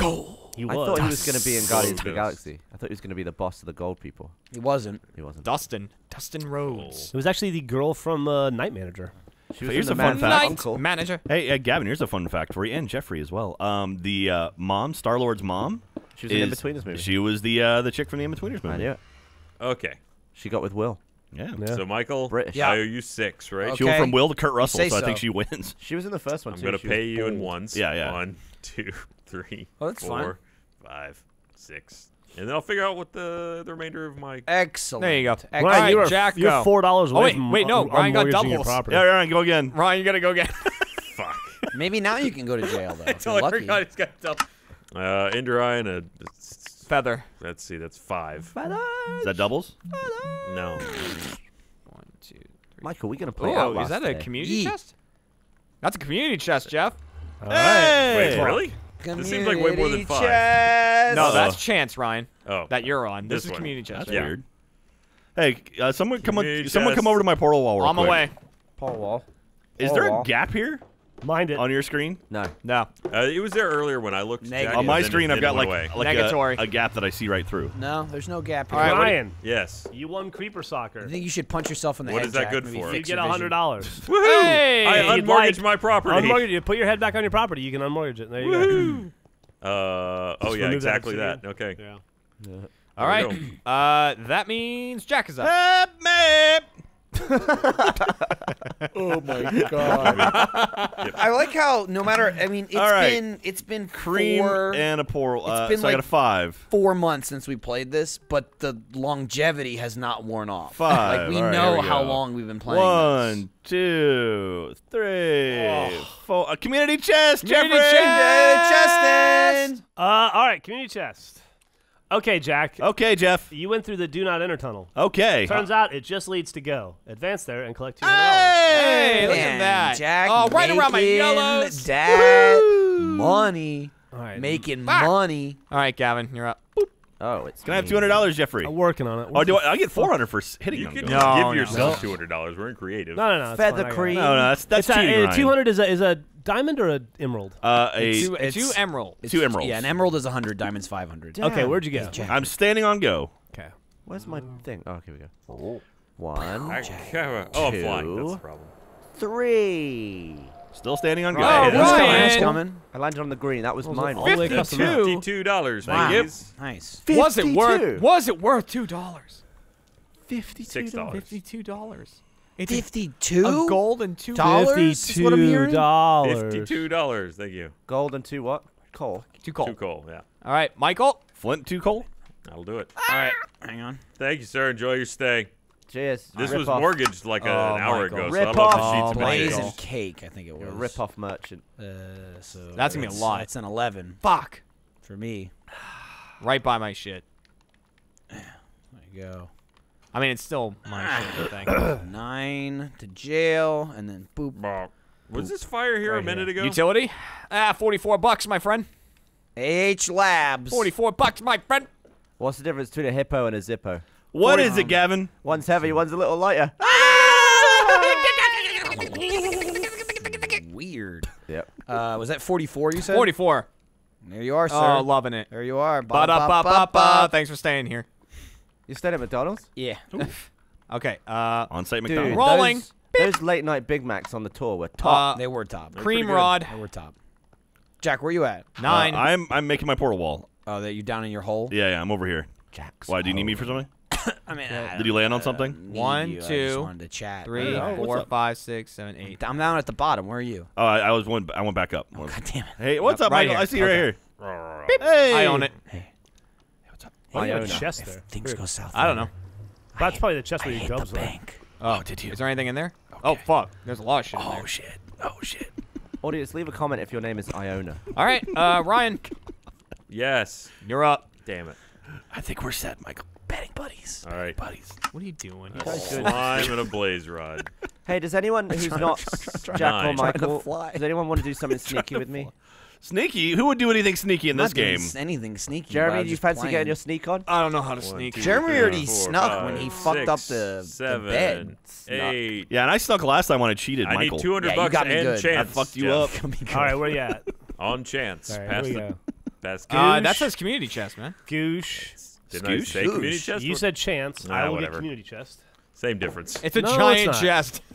You I was. thought he was going to be in Guardians of the Galaxy. I thought he was going to be the boss of the gold people. He wasn't. He wasn't. Dustin. Dustin Rhodes. It was actually the girl from uh, Night Manager. She was Here's a fun fact. Night Uncle. manager. Hey, uh, Gavin, here's a fun fact for you, and Geoffrey as well. Um, the uh, mom, Star Lord's mom, She was in is- Inbetweeners movie. She was the uh, the chick from the Inbetweeners movie. I knew it. Okay. She got with Will. Yeah. Yeah. So Michael, British. Yeah. I owe you six, right? She went from Will to Kurt Russell, say so I think she wins. She was in the first one I'm too. gonna She pay you in ones. Yeah, yeah. One, two, three, that's fine. four, five, six, and then I'll figure out what the the remainder of my. Excellent. There you go. Excellent. Ryan, right, you are Jack, you're go. four dollars Oh, wait, wait, no, Ryan got unmortgaging doubles. property. Yeah, Ryan, go again. Ryan, you gotta go again. Fuck. Maybe now you can go to jail though. if Totally you're lucky. forgot he's got double. Uh, Ender Eye and a. Feather. Let's see, that's five. Is that doubles? No. One, two, three. Michael, we're gonna play Oh, Outlast is that a community Yeet. chest? That's a community chest, Geoff. All right. Hey! Wait, really? This seems like way more than Community five. chest. No, that's chance, Ryan. Oh. That you're on. This, This is one. community chest. That's Yeah. weird. Hey, uh, someone come on, Community someone come over to my portal wall real On my quick. way. Paul Wall. Is Oh, there a well. gap here Mind it. on your screen? No. No. Uh, it was there earlier when I looked. Negative. Jack, On my screen, I've got like, away. like a, a gap that I see right through. No, there's no gap here. All right, what do- Ryan, Yes. you won creeper soccer. I think you should punch yourself in the What head. What is that Jack. good Maybe for? You fix get a hundred dollars. Woohoo! Hey! I You'd unmortgaged like- my property. Unmortgage. You put your head back on your property. You can unmortgage it. There you go. Uh, oh Just yeah, remove that exactly that. Okay. go. Yeah. All There right. we Uh, that means Jack is up. Help me! Oh my god! I like how no matter. I mean, it's All right. been it's been Cream four, and a pour. Uh, been so I got like- a five. four months since we played this, but the longevity has not worn off. Five. Like we All right, know here we how go. long we've been playing. this. One, two, three, four. A community chest, Community Geoffrey. chest! Justin. Uh, all right, community chest. Okay, Jack. Okay, Geoff. You went through the do not enter tunnel. Okay. Turns out it just leads to go. Advance there and collect two hundred Hey, look at that. Jack oh, right around my making yellows. Dad money. All right, making Fuck. money. All right, Gavin, you're up. Oh, it's Can I have two hundred dollars, Geoffrey? I'm working on it. Oh, do I, I get four hundred for hitting You them? could don't just I? No, give no. yourself two hundred dollars. We're in creative. No, no, no. it's Feather fine, I got it. cream. No, no, that's that's cheating. a, Ryan. two hundred is a is a diamond or a emerald. Uh, a. Two, It's- two emeralds. Two emeralds. Yeah, an emerald is hundred, diamonds five hundred. Okay, where'd you go? I'm standing on go. Okay. Where's my thing? Oh, here we go. One, I can't- oh, I'm flying. That's the problem. three. Still standing on go. Right. It's Ryan. coming. It's coming. I landed on the green. That was mine. all the way across the map. Fifty-two. Fifty-two dollars, Wow. please. Nice. Was it worth? Was it worth two dollars? Fifty-two Six dollars. Fifty-two dollars. It's Fifty-two a gold and two Dollars? is what I'm Fifty-two dollars. Fifty-two dollars. Thank you. Gold and two what? Coal. Two gold. Too cool. Yeah, All right, Michael. Flint two coal. that'll do it. All right, hang on. Thank you, sir. Enjoy your stay. Cheers. This Rip was off. mortgaged like a- Oh, an hour Michael. ago, so Rip I don't know if the off. sheets Oh, have been Michael. Blaze changed. and cake, I think it was. You're a rip-off merchant. Uh, so That's gonna be a lot. It's an eleven Fuck. for me. Right by my shit. There you go. I mean, it's still my shit. I think. Nine to jail, and then boop. Bonk. Was this fire here a minute here. ago? Utility? Ah, forty-four bucks, my friend. AH Labs. Forty-four bucks, my friend. What's the difference between a hippo and a zippo? What is it, Gavin? One's heavy, one's a little lighter. Weird. Yep. Uh, was that 44 you said? Forty-four. There you are, sir. Oh, loving it. there you are. Ba da ba ba ba. Thanks for staying here. You stayed at McDonald's? Yeah. Okay. Uh, On-site Dude, McDonald's. Rolling. Those, those late night Big Macs on the tour were top. uh, they were top. pretty cream good. rod. They were top. Jack, where are you at? Nine. Uh, I'm I'm making my portal wall. Oh, that you down in your hole? Yeah, yeah. I'm over here. Jack's. Why? Do you need me for something? I mean, Did you land on something? One, One, two. I two, just wanted to chat. Three, Oh, what's four, up? five, six, seven, eight. I'm down at the bottom. Where are you? Oh, I, I was one. I went back up. God damn it. Hey, what's up, Right Michael? here. I see you right Okay. here. Hey, I own it. Why do you have a Iona. chest there? Things Weird. go south. I don't know. That's probably the chest I where your hit the bank. Oh, did you? Is there anything in there? Oh fuck. There's a lot of shit in Oh there. shit. Oh shit. Audience, leave a comment if your name is Iona. All right, uh, Ryan, Yes. you're up. Damn it. I think we're set, Michael. Betting buddies. All right. Buddies. What are you doing? Slime and a blaze rod. Hey, does anyone who's not Jack Nine. or Michael, does anyone want to do something sneaky with me? Sneaky? Who would do anything sneaky in I'm this not game? s- Anything sneaky. Jeremy, I'm do you fancy playing. getting your sneak on? I don't know how to One, sneak. two, Jeremy three, already four, snuck when five, he fucked up six, the- the bed. Eight. Yeah, and I snuck last time when I cheated, I Michael. need 200 Yeah, bucks got me and good. Chance. I fucked you Geoff. up. All right, where you at? On chance. All right, Pass here we the go. best Uh, that says community chest, man. Goosh. Didn't I say community chest? You said chance. Nah, I will whatever. get community chest. Same difference. It's a No, giant not. chest.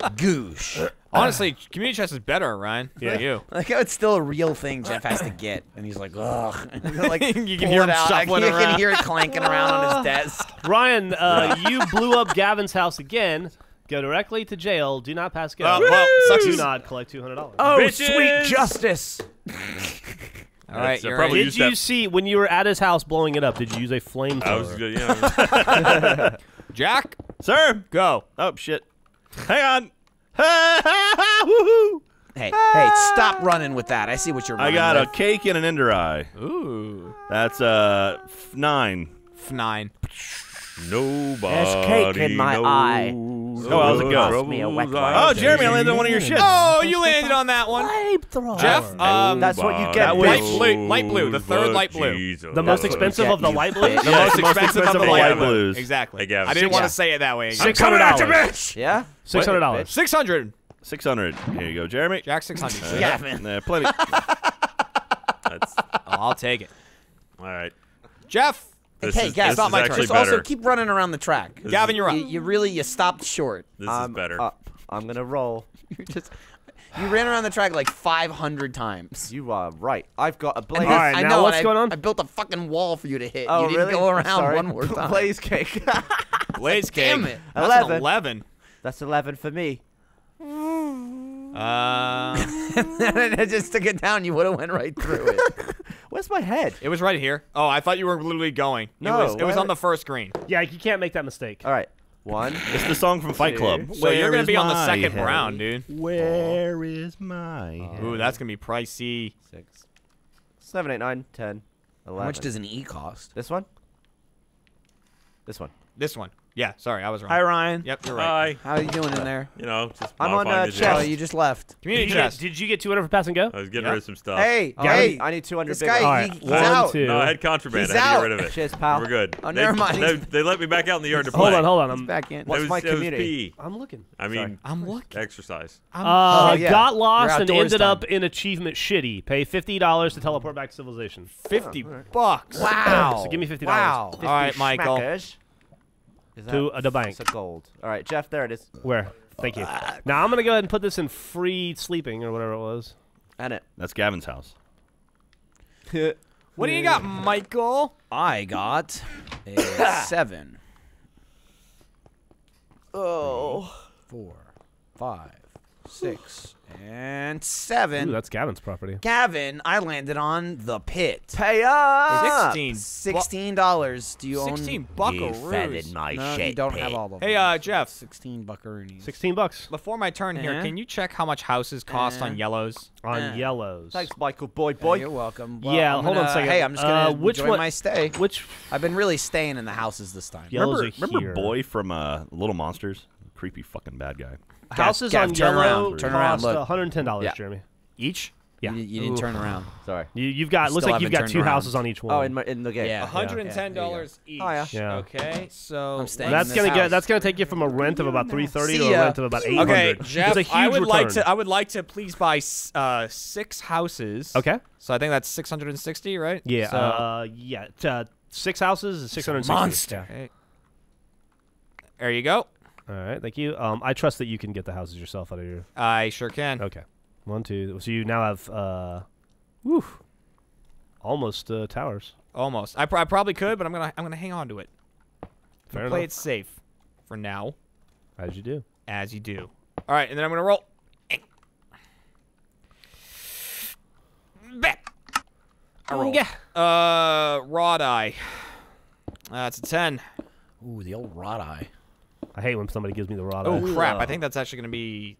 Goosh. Honestly, community chest is better, Ryan. Yeah. For you. Like how it's still a real thing Geoff has to get, and he's like, ugh. like You can hear it him out. I shuffling can, I can hear it clanking around on his desk. Ryan, uh, you blew up Gavin's house again. Go directly to jail. Do not pass go. Uh, well, sucks Do not collect two hundred dollars. Oh, Bitches! sweet justice! All right, That's, you're probably. Did you that- see when you were at his house blowing it up? Did you use a flamethrower? I was good. Yeah. Jack, Sir! go. Oh, shit. Hang on. Woohoo! Hey, hey, stop running with that. I see what you're running I running got a cake and an ender eye. Ooh. That's uh f- nine. F nine. Nobody cake in my knows eye. Oh, how's it go? troubles Me a whack Oh. Jeremy, I landed on one of your shits. Oh, you landed on that one. Geoff, um, That's what you get, light blue, light blue, the third light blue. Jesus. The most expensive of the light you blues. The Yeah, most it's the most expensive, expensive of the light light blues. Exactly. Hey, Gavin. I didn't want to say it that way. Six hundred dollars. Bitch! Yeah? Six hundred dollars. Six hundred. 600. Here you go, Jeremy. Jack six hundred. Yeah, man. Uh, plenty. That's, Oh, I'll take it. all right. Geoff, This hey, is, Gavin, this not my actually Just also keep running around the track. Gavin, you're up. You, you really you stopped short. this I'm is better. up. I'm gonna roll. You're just You ran around the track like 500 times. You are right. I've got a blaze. Alright, I now know, what's and I- going on? I built a fucking wall for you to hit. oh, you didn't really? go around sorry. one more time. Blaze cake. Blaze cake. Damn it. That's 11. an 11. That's 11 for me. Uh, I just took it down. You would have went right through it. Where's my head? it was right here. Oh, I thought you were literally going. No, it was, it was on the first screen. Yeah, you can't make that mistake. All right. One. It's the song from Fight Club. So you're gonna be on the second head? round, dude. Where is my head? Ooh, that's gonna be pricey. Six. Seven, eight, nine, ten. Eleven. How much does an E cost? This one? This one. This one. Yeah, sorry, I was wrong. Hi, Ryan. Yep, you're right. Hi. How are you doing in there? You know, just I'm on, modifying uh, the chest. Oh, you just left. Community Did you, get, chest. did you get 200 for pass and go? I was getting Yep. rid of some stuff. Hey, Oh, I hey. need- I need 200 This bigger. guy, All he- right, he's one, out. two. No, I had contraband. He's I had to out. get rid of it. Cheers, pal. We're good. Oh, they, never mind. They, they let me back out in the yard to play. Hold on, hold on. I'm, back in. What's was, my it was community? PE. I'm looking. I mean, I'm looking. exercise. Uh, Oh, yeah. got You're lost and outdoors ended time. up in achievement shitty. Pay fifty dollars to teleport back to civilization. Fifty bucks. Wow. So give me $50. Wow. All right, Michael. Schmackers. Is To, uh, the bank. It's a gold. All right, Geoff. There it is. Where? Thank you. Now I'm gonna go ahead and put this in free sleeping or whatever it was. And it. That's Gavin's house. What do you got, Michael? I got a seven, oh. four, five, six, and seven. Ooh, that's Gavin's property. Gavin, I landed on the pit. Pay up. Sixteen. Sixteen dollars. Do you own? Sixteen buckaroos. my No, you don't have all of them. Hey, uh, Geoff. Sixteen buckaroonies. Sixteen bucks Before my turn here, Uh-huh. can you check how much houses cost on Uh. yellows? on Yeah. yellows. Thanks, Michael. Boy, Boy, boy. you're welcome. Yeah, I'm hold on a gonna- second. Hey, I'm just Uh, gonna which enjoy one- my stay. Which I've been really staying in the houses this time. Yellows remember, are remember. Boy from uh, Little Monsters? Creepy fucking bad guy. Houses Gav, on turn yellow around, turn around, cost look. 110 dollars, Yeah. Jeremy. Each? Yeah. You, you didn't Ooh. turn around. Sorry. You, you've got. You looks like you've got two around. houses on each one. Oh, in my in the game. Yeah. hundred and ten dollars each. Oh, yeah. Yeah. Okay, so I'm staying That's gonna this get. That's gonna take you from a rent of about 330 to a rent of about 800. Okay, It's Geoff, a huge I would like to. I would like to please buy uh, six houses. Okay. So I think that's six hundred and sixty, right? Yeah. So, uh, yeah. uh, six houses is 660. monster. okay. There you go. Yeah. All right. Thank you. Um, I trust that you can get the houses yourself out of your. I sure can. Okay. One, two. So you now have. Uh, whew, almost uh, towers. Almost. I, pr- I probably could, but I'm gonna I'm gonna hang on to it. Fair gonna play it safe for now, As you do. as you do. All right, and then I'm gonna roll. Bet. I roll. Yeah. Uh, rod eye. That's a ten. Ooh, the old rod eye. I hate when somebody gives me the rod. Oh crap! I think that's actually gonna be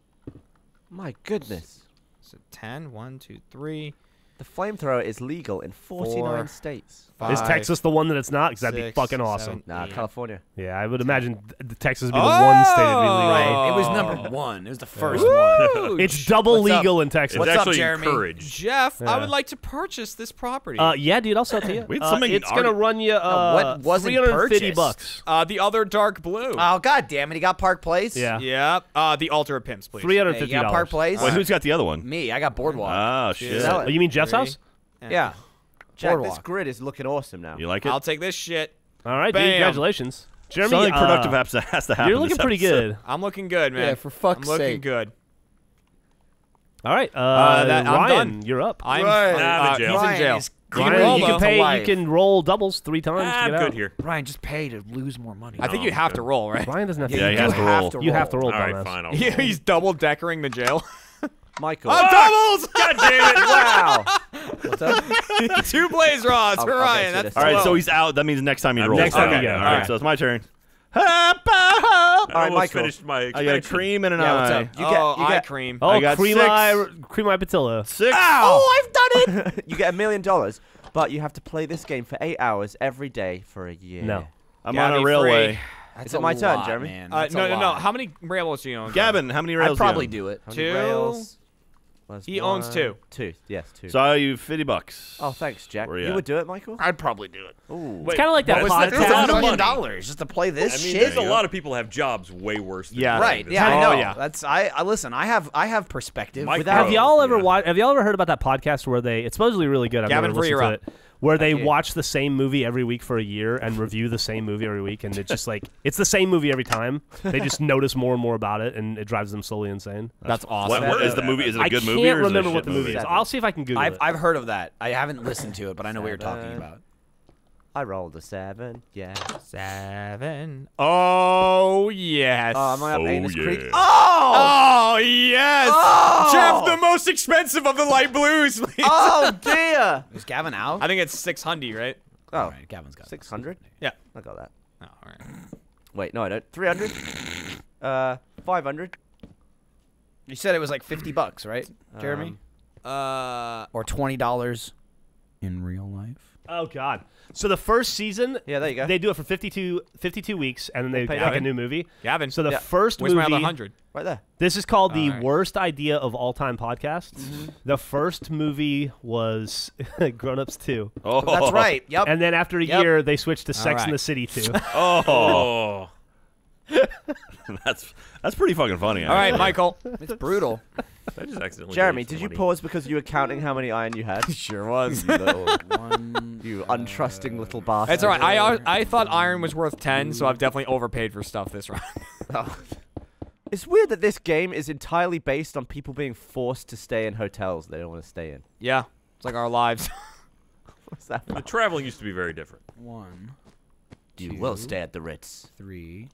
My goodness. so 10, 1, 2, 3, The flamethrower is legal in 49 Four. states. Is Texas the one that it's not? Because that'd be six, fucking awesome. seven, Nah, eight. California. Yeah, I would imagine th- the Texas would be the one state that'd be legal. Right. It was Oh. number one. It was the first one. It's double What's up? legal in Texas. It's What's up, actually Jeremy? encouraged. Geoff, I would like to purchase this property. Uh, yeah, dude, I'll sell it to you. We had Uh, something it's gonna already- run you uh, what wasn't 350 purchased? bucks. Uh, the other dark blue. Oh god damn it! He got Park Place. Yeah, yeah. Uh, the altar of pimps, please. three hundred Hey, fifty got Park dollars. Place. Wait, who's got the other one? Me. I got Boardwalk. Oh, shit. Sell Oh, it. you mean Geoff's house? yeah. Jack, this grid is looking awesome now. You like it? I'll take this shit. All right, dude. Congratulations, Jeremy. Something uh, productive has to, has to happen. You're this looking pretty good. I'm looking good, man. Yeah, for fuck's I'm looking sake. good. All right, uh, that- I'm Ryan, done. you're up. I'm Ryan. uh, Nah, I'm in jail. He's in jail. is You can Ryan, roll, you can pay. You can roll doubles three times. Ah, to I'm good out. here. Ryan, just pay to lose more money. I think Oh, you have okay. to roll, right? Ryan doesn't have to. Yeah, he you has to have roll. to You have to roll, All right, fine. I'll Yeah, roll. He's double deckering the jail. Michael. oh, doubles! God damn it! wow. What's up? Two blaze rods I'll- for I'll Ryan. get you That's this. All right, so he's out. That means next time he rolls. Next time you Okay, go. All All right, right. so it's my turn. I All right, almost Michael. finished my I got a cream and an Yeah, what's eye. up? You get, oh, you eye get, cream. Oh, I got cream six. eye, cream eye patilla. Six. Oh, I've done it. you get a million dollars, but you have to play this game for eight hours every day for a year. No. I'm Gotta on a be railway. free. That's Is it a my turn, lot, Jeremy? Man. Uh, That's a no, no, no. lot. How many railroads do you own? Gavin, how many rails? I'd probably do it. Two. rails? Was He owns two. Two. Yes, two. So I owe you 50 bucks. oh, thanks, Jack. Where you You would do it, Michael? I'd probably do it. Ooh. It's kind of like that What was that? podcast. That's a lot of million money. dollars just to play this I mean, shit. there's a lot of people have jobs way worse. Than Yeah. Right. this. Yeah, I Oh, know. yeah. That's I, I listen. I have I have perspective. Mike- Without- Have y'all ever Yeah. watched? Have y'all ever heard about that podcast where they? It's supposedly really good. I've Gavin, never free listened you're to up. it. Where they watch the same movie every week for a year and review the same movie every week, and it's just like it's the same movie every time. They just notice more and more about it, and it drives them slowly insane. That's awesome. What, what is the movie? Is it a I good can't movie or is it a remember what the movie is. I'll see if I can Google I've it. I've heard of that. I haven't listened to it, but I know what you're talking about. I rolled a seven. Yeah. Seven. Oh yes. Oh, am I up Oh, Anus Creek? Oh! Oh yes. Oh! Geoff, the most expensive of the light blues. please. Oh dear! Is Gavin out? I think it's six hundred, right? Oh, all right. Gavin's got six hundred. Yeah. I got that. Oh, all right. Wait, no, I don't. Three hundred. Uh, five hundred. You said it was like fifty bucks, right, Jeremy? Um, Uh, or twenty dollars in real life? oh God! So the first season, Yeah, there you go. they do it for 52, 52 weeks, and then they pay make a new movie. Gavin. So the Yeah. first where's my movie, other hundred? right there. this is called the Alright. worst idea of all time podcast. Mm-hmm. The first movie was Grown Ups Two, Oh, That's right. Yep. and then after a Yep. year, they switched to Sex Alright. and the City Two. Oh, Oh, that's that's pretty fucking funny. All right. Michael. it's brutal. I just accidentally. Jeremy, did you 20. pause because you were counting how many iron you had? sure was. you little, One. you untrusting uh, little bastard. It's all right. I I thought iron was worth ten, so I've definitely overpaid for stuff this round. Oh. It's weird that this game is entirely based on people being forced to stay in hotels they don't want to stay in. yeah, it's like our lives. What's that? The traveling used to be very different. One, You will stay at the Ritz. three,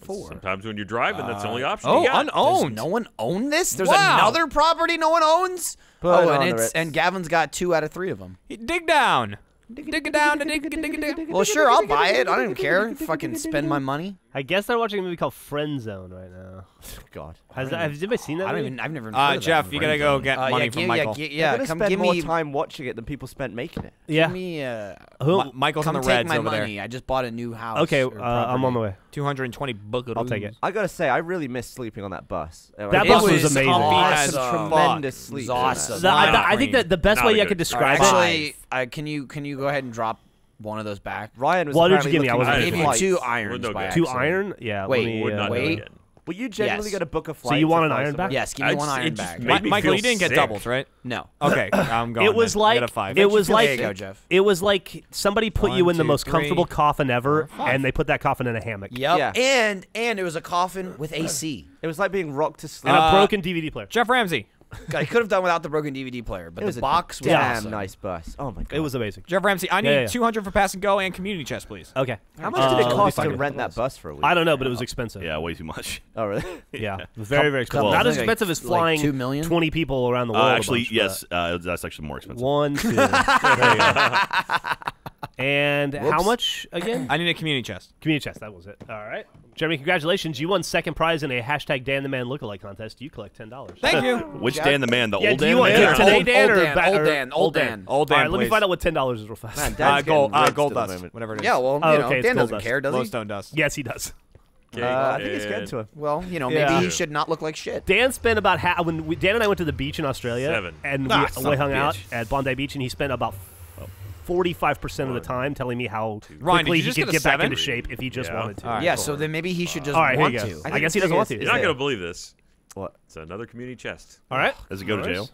four. Sometimes when you're driving, that's the only option. oh, you got. Does unowned. no one own this? There's Wow. another property no one owns. Put oh, and it's Ritz. and Gavin's got two out of three of them. Dig down. Dig it down. Dig it, dig it, dig. Well, sure, I'll buy it. I don't even care. Fucking spend my money. I guess they're watching a movie called Friend Zone right now. God. Has, that, has anybody seen that? I don't movie? even. I've never. Even Uh, heard Geoff, that you one. gotta go get Uh, money yeah, from gi- Michael. Yeah, gi- yeah. come spend give more me. time watching it than people spent making it. Yeah. Give me. Uh, Who? Mi- Michael's on the take Reds my over money. I just bought a new house. okay, uh, I'm on the way. Two hundred and twenty buckaroos. I'll take it. I gotta say, I really miss sleeping on that bus. That it bus was was amazing. I had as fuck. tremendous It sleep. was in awesome. The- I, Wow. I think that the best Not way I could describe describe it. Actually, uh, can you can you go ahead and drop one of those back? Ryan was What did you give me? I wasn't I gave you two Would irons no by. Two iron? Yeah. Wait, let me, Would uh, not do wait. It again. Were you genuinely Yes. gonna book a So you want an iron somewhere? back? Yes, give me I one just- iron just back. made Michael, you didn't get sick. doubles, right? No. Okay, I'm going. It was then. Like five. it was like go, Geoff. it was like somebody put you One, in the most three, comfortable coffin ever, four, and they put that coffin in a hammock Yep. Yeah. And and it was a coffin with AC. It was like being rocked to sleep. and a Uh, broken DVD player. Geoff Ramsey. I could have done without the broken DVD player, but the box was damn awesome. nice bus. Oh my god. It was amazing. Geoff Ramsey. I need Yeah, yeah. 200 for pass and go and community chest, please. Okay. How much Uh, did it cost to rent that bus for a week? I don't know, but it was expensive. Yeah, way too much. Oh really? Yeah, it was very very expensive. couple- Not as like- expensive as like flying two million? twenty people around the Uh, world. a actually, bunch, yes, uh, that's actually more expensive. One, two. there you go. And how much again? I need a community chest. Community chest. That was it. All right, Jeremy. Congratulations. You won second prize in a hashtag Dan the Man lookalike contest. You collect ten dollars. Thank you. Which Dan the man? The Yeah, old do Dan you the want man? today, Old- Dan, old or Dan, ba- old Dan, old Dan. Old All Dan, right, let me find out what ten dollars is real fast. Man, Dan's Uh, gold, uh, gold dust, moment. whatever it is. Yeah, well, Oh, you know, okay, it's Dan doesn't dust. care, does he? Glowstone dust. yes, he does. Okay, Uh, I think it's good to him. Well, you know, maybe Yeah. he should not look like shit. Dan spent about half when we, Dan and I went to the beach in Australia, Seven. and Ah, we, we of a hung out at Bondi Beach, and he spent about forty-five percent of the time telling me how Ryan, quickly you he could get get back into shape if he just Yeah. wanted to. All right. yeah, so then maybe he should just All right, here want you go. to. I guess he doesn't want to. You're not gonna believe this. What? It's another community chest. All right. Does it go to jail?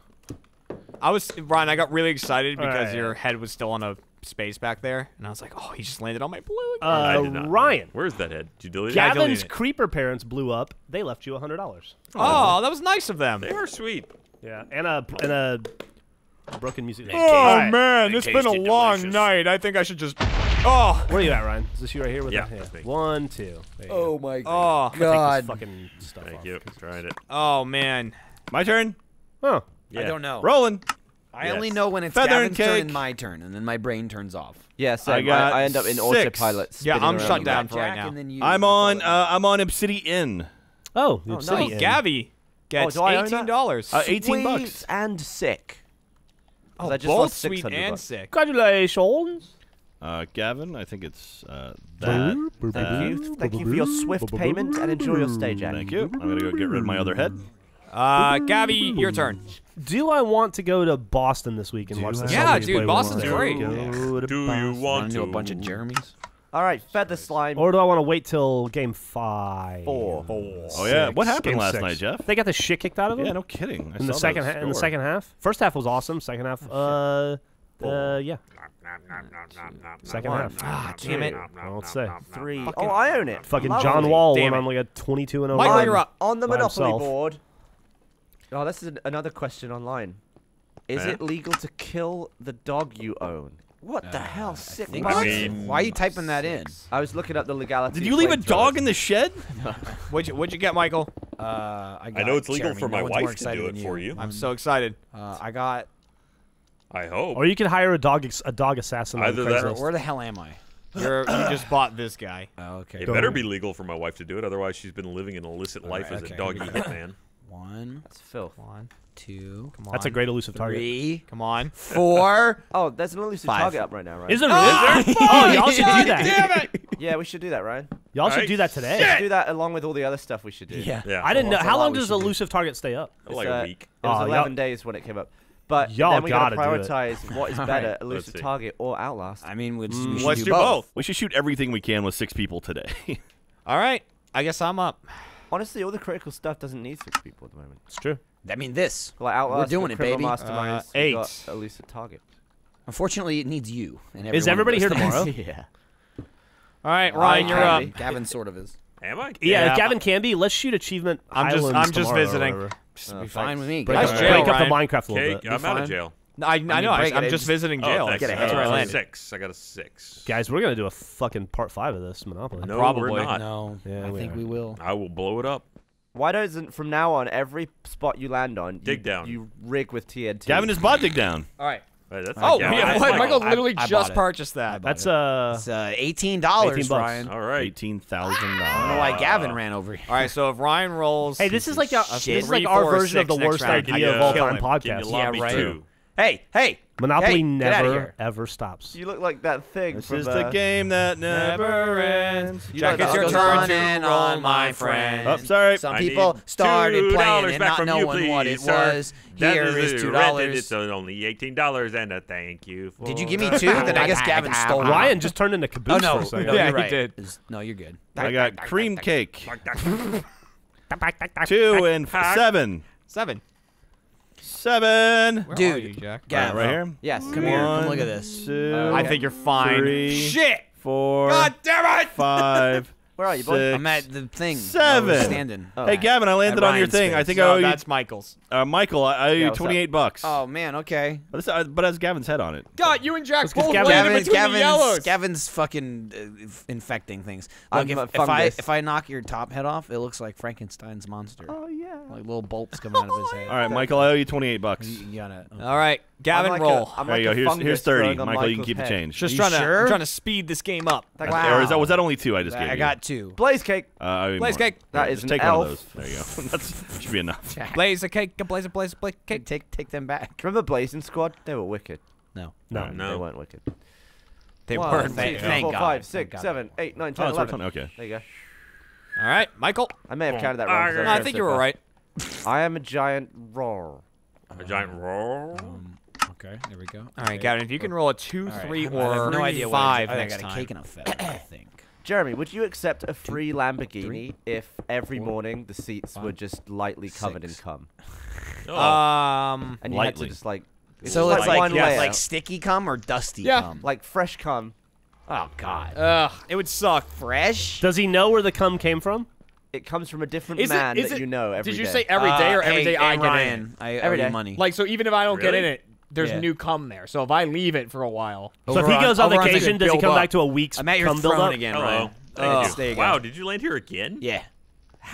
I was Ryan. I got really excited because right. your head was still on a space back there, and I was like, "Oh, he just landed on my blue." again." I Uh, did not. Ryan, Where's that head? Did you delete it? Gavin's creeper parents blew up. They left you a hundred dollars. oh, that was nice of them. They are sweet. Yeah, and a and a broken music. Oh All right. man, They it's been a long delicious. night. I think I should just. Oh, Where are you at, Ryan? Is this you right here? With Yeah, the, that's me. One, two. There you Oh go. my oh, God. this fucking stuff Thank off. you. Trying it. oh man. My turn. Oh, Yeah. I don't know. Rolling. I Yes. only know when it's Feather and turn and my turn, and then my brain turns off. Yeah, so I I, got I end up in six. autopilot. Yeah, I'm shut down back. for right now. and then you. I'm on. I Uh, I'm on Obsidian oh, Oh, Obsidian. Oh, nice. Gavi gets do I eighteen dollars. Uh, 18 bucks. And sick. Oh, I just both lost sweet 600 and bucks. sick. Congratulations. Uh, Gavin, I think it's uh, that. Thank you. Thank you for your swift payment and enjoy your stay, Jack. Thank you. I'm gonna go get rid of my other head. Uh, Gavi, your turn. Do I want to go to Boston this week and watch the I? Yeah, dude, Boston's great. Go to Do you Boston. want Want to to a bunch of Jeremys? All right, feather slime. Or do I want to wait till game five? Four. Four. Oh yeah, what happened Game last six. night, Geoff? They got the shit kicked out of them. Yeah, no kidding. I in the second that ha- in the second half. First half was awesome. Second half, uh, Uh, yeah. Second half. Ah, damn it. Well, let's say. Three. Oh, I own it. Fucking Lovely. John Wall Damn went it. on like a 22 and 0. Michael, you're up. On the Monopoly himself. board. Oh, this is an- another question online. Is Yeah. it legal to kill the dog you own? What the hell? Sick. think I mean- Why are you typing that in? I was looking up the legality. Did you leave a flamethrowers. dog in the shed? What'd you, what'd you get, Michael? Uh, I, I know it's legal Jeremy. for No my one's wife to do it than for you. I'm so excited. Uh, I got. I hope. Or you can hire a dog ex- a dog assassin Either that or- Where the hell am I? You're, you just bought this guy. Oh, okay. It better be legal for my wife to do it, otherwise she's been living an illicit life right, as okay. a doggy hitman. One, That's filth. Come on. Two, Come on. That's a great elusive target. three, Come on. four. Oh, there's an elusive Five. target up right now, right? Is it really? oh, y'all should do that. Damn it! Yeah, we should do that, Ryan. Y'all should Right. do that We today. should do that along with all the other stuff we should do. Yeah. Yeah, I didn't know. How long does should do. elusive target stay up? like It's, a uh, week. It was Oh, y'all- 11 days when it came up. But Y'all then we gotta, gotta prioritize what is better, right. elusive target or outlast. I mean, we, Mm, we should let's do, do both. both. We should shoot everything we can with six people today. All right. I guess I'm up. Honestly, all the critical stuff doesn't need six people at the moment. It's true. I mean, this. Like outlast, doing it, baby. Masterminds, Uh, we got eight. elusive target. Unfortunately, it needs you. And Is everybody here tomorrow? yeah. All right, Ryan, you're up. Gavin sort of is. Am I? Yeah, Yeah. Gavin can be. Let's shoot achievement. I'm just- I'm just tomorrow or visiting. whatever. Uh, be fine with me. Break, Nice up, jail, break up the Minecraft a little Cake, bit. I'm out fine. of jail. I, I, know. I, break it, I'm I just just- visiting Oh, jail. thanks. That's, Get that's where I Uh, landed. Six. I got a six. Guys, we're gonna do a fucking part five of this Monopoly. No, Probably. we're not. No, Yeah, I we think are. we will. I will blow it up. Why doesn't from now on every spot you land on, Dig you, down. you rig with TNT? Gavin is bot dig down. All right. Hey, that's Oh, not yeah. Michael. Michael I- literally I bought just purchased that. That's uh. It's uh, $18, 18 Ryan. All right. $18,000. I don't know why Gavin ran over here. All right, so if Ryan rolls, Hey, this is like a, a this is like our version of the worst round. idea of all time podcast. Yeah, right. two? Hey, hey, Monopoly Hey, never ever stops. You look like that thing. This from, is the uh, game that never ends. You Jack, it's your turn song? to roll, my friend. Oh, sorry. Some I people need started $2 playing and back not from you, what it please, sir. was. That Here is is two dollars. It's only eighteen dollars and a thank you. For Did you give me two? Then I guess Gavin stole one. Ryan just turned into Oh caboose no, for a second. no, Yeah, you're he did. No, you're good. I got cream cake. Two. Two and seven. Seven. Seven. Where Dude. are you, Jack? All Gav, right, right here. Yes. Come here. Come look at this. Two, I think you're fine. Three. Shit! four, God damn it! five, Where are you, boy? six. I'm at the thing. Seven. Standing. Oh. Hey, Gavin, I landed on your Ryan's thing. I space. think I owe you. that's Michael's. Uh, Michael, I I owe Yeah, you what's up? twenty-eight bucks. Oh man, okay. But, this, uh, but it has Gavin's head on it. God, you and Jack both Gavin- landed Gavin's, between the yellows. Gavin's fucking uh, infecting things. I'm if, if I if I knock your top head off, it looks like Frankenstein's monster. Oh yeah. Like little bolts coming out of his head. All right, Michael, I owe you twenty-eight bucks. You, you gotta. All right, Gavin, I'm like roll. A, I'm There like you go. Here's, here's thirty. growing on Michael, you can Michael's keep the change. just you trying to sure? I'm trying to speed this game up. Like, Wow. Or is that was that only two I just gave I you? got two. Blaze cake. Uh, I owe you Blaze more. cake. That Yeah, is an take one of elf. those. There you go. That's should be enough. Blaze a cake, blaze a blaze a blaze Take cake. take take them back. Remember Blazing Squad? They were wicked. No. No. No. They weren't wicked. They One, weren't. two, Thank- three, thank four, God. five, Thank six, God. seven, eight, nine, Oh, ten, it's Okay. There you go. All right, Michael. I may have counted that wrong. 'cause No, was No, I think you were right. I am a giant roar. A giant roll. Um, okay, there we go. All right, Gavin, if you can roll a two, All right, three, I have or no idea what five I, I got a time. cake and a feather, I think. Jeremy, would you accept a free Lamborghini three, if every four, morning the seats were just lightly covered in cum? Oh. Um, And you had Lightly. to just like. So it's like one yeah, like sticky cum or dusty Yeah. cum. like fresh cum. oh god. ugh, it would suck. Fresh. Does he know where the cum came from? It comes from a different Is man is that it- you know every Did you day. say every day or Uh, every hey, day hey, I get Ryan, in? I Every owe day. money. Like, so even if I don't get in it, there's Yeah. new cum there. So if I leave it for a while, So if he goes on on vacation, does he build come up. back to a week's I'm at your cum throne buildup? again, Hello. Ryan. Thank Oh, you. there you go. Wow, did you land here again? Yeah.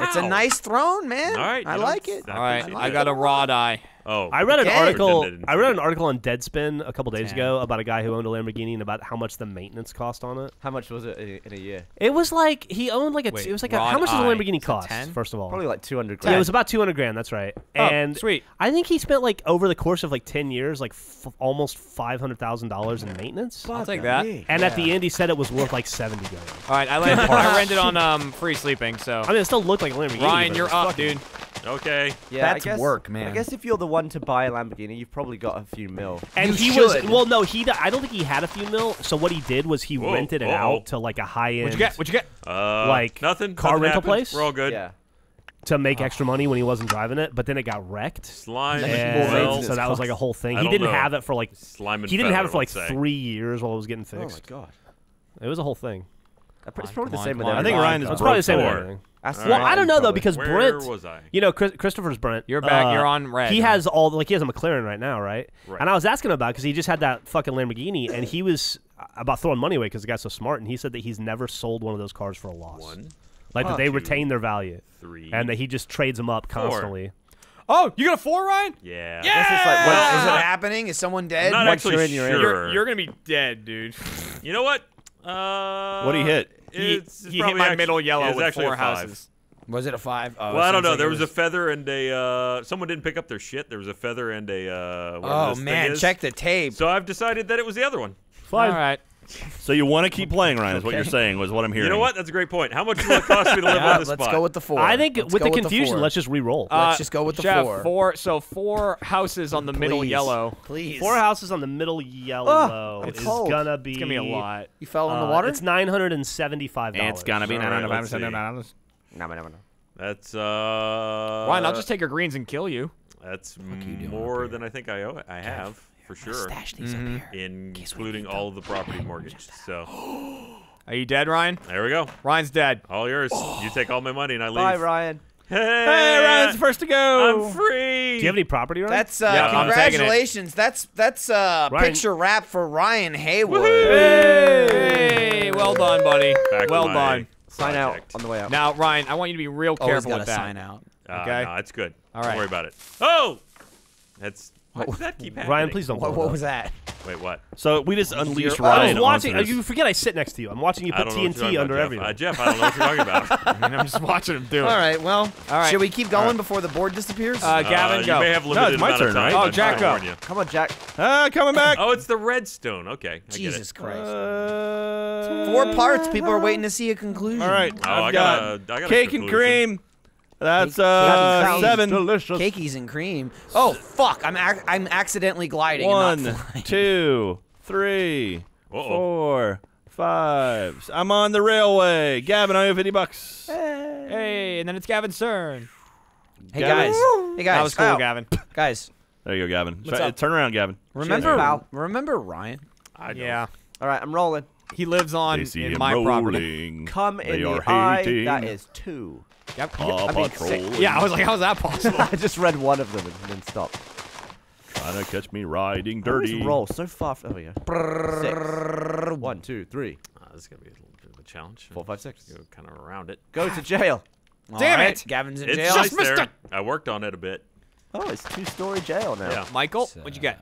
It's a nice throne, man. All right, I like it. I all right, I got a raw die. Oh, I read an Okay. article. I read an article on Deadspin a couple days Ten. ago about a guy who owned a Lamborghini and about how much the maintenance cost on it. How much was it in, in a year? It was like he owned like a. Wait, it was like a, how much does a Lamborghini cost? 10? First of all, Probably like 200 yeah, grand. it was about two hundred grand. That's right. Oh, and sweet. I think he spent like over the course of like ten years, like f- almost five hundred thousand dollars in maintenance. I'll take that. And at the end, he said it was worth like seventy grand. All right, I landed. I rented on um free sleeping. So I mean, it still looked like a Lamborghini. Ryan, you're up, fucking- dude. Okay. Yeah, That's I guess, work, man. I guess if you're the one to buy a Lamborghini, you've probably got a few mil. And You he was well, no, he. I don't think he had a few mil. So what he did was he Whoa, rented it uh-oh. out to like a high end. What'd you get? What'd you get? Uh, Like, nothing. car nothing rental happens. place? We're all good. Yeah. to make extra money when he wasn't driving it, but then it got wrecked. Slime And well, so that was like a whole thing. I He didn't know. have it for like slime and he didn't have it for like say. three years while it was getting fixed. Oh my fixed. god. it was a whole thing. That- It's probably the same on, with come. I think. Ryan is It's probably the same with everything. That's Well, right. I don't know though because Where Brent, was I? you know, Chris, Christopher's Brent. You're back. uh, You're on red. He now. has all like he has a McLaren right now, right? Right. And I was asking about because he just had that fucking Lamborghini, and he was uh, about throwing money away because the guy's so smart, and he said that he's never sold one of those cars for a loss. One, like that they Two. retain their value, three, and that he just trades them up Four. constantly. Oh, you got a four, Ryan? yeah. Yeah! This is like What, once- is it happening? Is someone dead? I'm not Once actually you're in, you're in. sure. You're, you're gonna be dead, dude. You know what? Uh, What'd he hit? He, It's, it's he hit probably my actu- middle yellow with actually four houses. Was it a five? Oh, Well, I don't know. like There it was a feather and a. Uh, someone didn't pick up their shit. There was a feather and a. Uh, Oh this thing man, is. check the tape. So I've decided that it was the other one. Fine. All right. So you want to keep playing, Ryan? Is what you're saying? Was what I'm hearing. You know what? That's a great point. How much will it cost me to live Yeah, on this let's spot? go with the four. I think Let's with the confusion, four. let's just re-roll. Let's Uh, just go with the Geoff, four. So four houses on the middle yellow. Please. Four houses on the middle yellow it's is cold. gonna be It's gonna be a lot. You fell in uh, the water. It's nine hundred and seventy-five dollars. It's gonna be All right, let's see. $995. No, no, no, no. That's uh. Ryan, I'll just take your greens and kill you. That's more than I think I owe. I have for sure, Stash these Mm-hmm. up here. including all of the property mortgage. So Are you dead, Ryan? there we go. Ryan's dead. All yours. You take all my money and I leave. Bye, Ryan. Hey, Hey, Ryan's first to go. I'm free. Do you have any property, Ryan? That's uh, Yeah, I'm taking it. congratulations. That's that's uh picture wrap for Ryan Haywood. Hey, well done, buddy. Back well done. Sign out on the way out. Now, Ryan, I want you to be real Always careful got with to that. sign out. Uh, Okay. No, it's good. All Don't worry about it. Oh, that's why does that keep happening? Ryan, please don't. What, blow it what up. was that? Wait, what? So we just unleashed You're- I I was watching. onto You forget I sit next to you. I'm watching you I put don't know what you're TNT talking under about, everything. Geoff. Uh, Geoff, I don't know what you're talking about. I mean, I'm just watching him do it. All right. Well, All right. should we keep going before the board disappears? Uh, Gavin, uh, go. You may have No, limited it's my amount of turn, time. right? Oh, I'm Jack, trying to go. warn you. Come on, Jack. Ah, coming back. Oh, it's the redstone. Okay, I get Jesus it. Christ. Uh, Four parts. People are waiting to see a conclusion. All right. Oh, I've I got, got a- I got a cake and conclusion. cream. That's Cake- uh cake and cream. seven. Delicious. Cakeys and cream. Oh fuck! I'm ac- I'm accidentally gliding. One, and not two, three, Uh-oh. four, five. I'm on the railway. Gavin, I owe you fifty bucks. Hey, hey, and then it's Gavin's turn. Hey Gavin. guys. Hey guys. That was cool, Wow. Gavin. Guys, There you go, Gavin. What's Try- up? Turn around, Gavin. remember pal. remember Ryan? I know. Yeah. All right, I'm rolling. He lives on They see in him my property. Come They in are the eye. That is two. Yep. Paw I mean, Patrol. Yeah, I was like, how's that possible? I just read one of them and then stopped. Trying to catch me riding dirty. roll so far. Oh yeah. Six. One, two, three, Uh, this is gonna be a little bit of a challenge. four, five, six. Go kind of around it. Go to jail. Damn All it. Gavin's in It's jail. nice there. I worked on it a bit. Oh, it's two-story jail now. Yeah. Michael, what'd you get?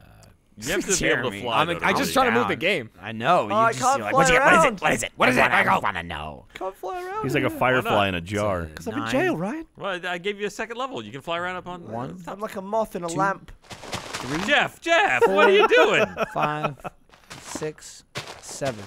You have to be able to fly. I'm, though, I just really. trying to move the game. I know. You Oh, I just, can't you're like, fly what's it, what is it? What is it? What is it? I want to know. Can't fly around. He's like a firefly in a jar. Cause I'm in jail, right? Well, I gave you a second level. You can fly around up on One. I'm like a moth in a Two. lamp. Three, Geoff, Geoff, what are you doing? five, six, seven,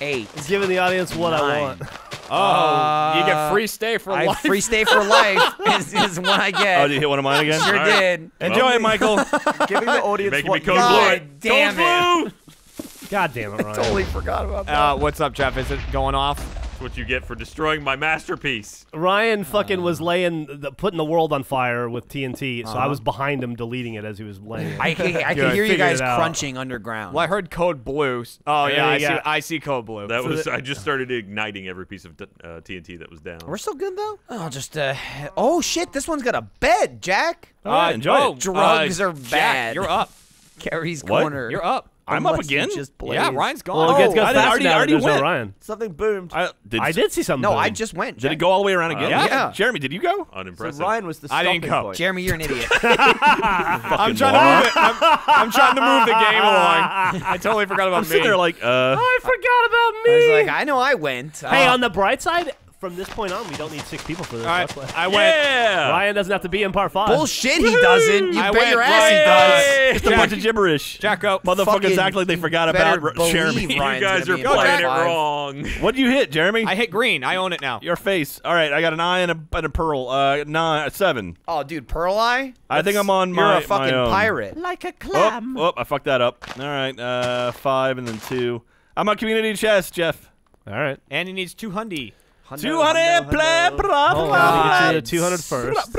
eight. It's giving the audience what I want. Oh, you get Uh, free stay for I life. free stay for life is, is what I Oh, get. did you hit one of mine again? sure All right. did. Enjoy it, Michael. Giving the audience making what me code you blue. God damn Code it. blue. God damn it, Ryan. Totally forgot about that. Uh, what's up, Geoff? Is it going off? That's what you get for destroying my masterpiece. Ryan fucking was laying, the, putting the world on fire with TNT, so I was behind him deleting it as he was laying it. I, can- I Good, can hear you figured guys it out. crunching underground. Well, I heard code blue. Oh There yeah, I you see. go. I see code blue. That So was the- I just started igniting every piece of t- uh, TNT that was down. We're still good though. Oh, just uh. Oh shit! This one's got a bed, Jack. Oh, yeah, enjoy oh, it. Drugs uh, are Jack, bad. You're up. Carrie's What? corner. You're up. I'm up Unless you again? Just Yeah. Ryan's gone. well, it gets, Oh, I already- now already there's no went. Ryan. Something boomed. I, did, I did see something. No, boom. I just went. Did it go all the way around again? yeah. Yeah. Jeremy, did you go? so Ryan was the I stopping didn't go. point. Jeremy, you're an idiot. I'm trying to move it. I'm, I'm trying to move the game along. I totally forgot about I'm me. sitting there like, uh, I forgot about I me. was like, I know I went. hey, Uh, on the bright side, from this point on, we don't need six people for this. All right, That's. I went. Yeah. Ryan doesn't have to be in part five. bullshit. He doesn't. You I bet your ass he right. does. just a bunch of gibberish. Jacko. Motherfuckers act like they forgot about believe Jeremy. You guys are be playing it wrong. What'd you hit, Jeremy? I hit green. I own it now. Your face. All right, I got an eye and a, and a pearl. Uh, nine, seven. Oh, dude, Pearl Eye. I think I'm on my You're a fucking own. pirate. Like a Oh, clam. oh, I fucked that up. All right, uh, five and then two. I'm on community chest, Geoff. All right. And he needs two hundy. Hundo, 200 hundo, play hundo. profit. Hold on, let me get you to God. 200 first.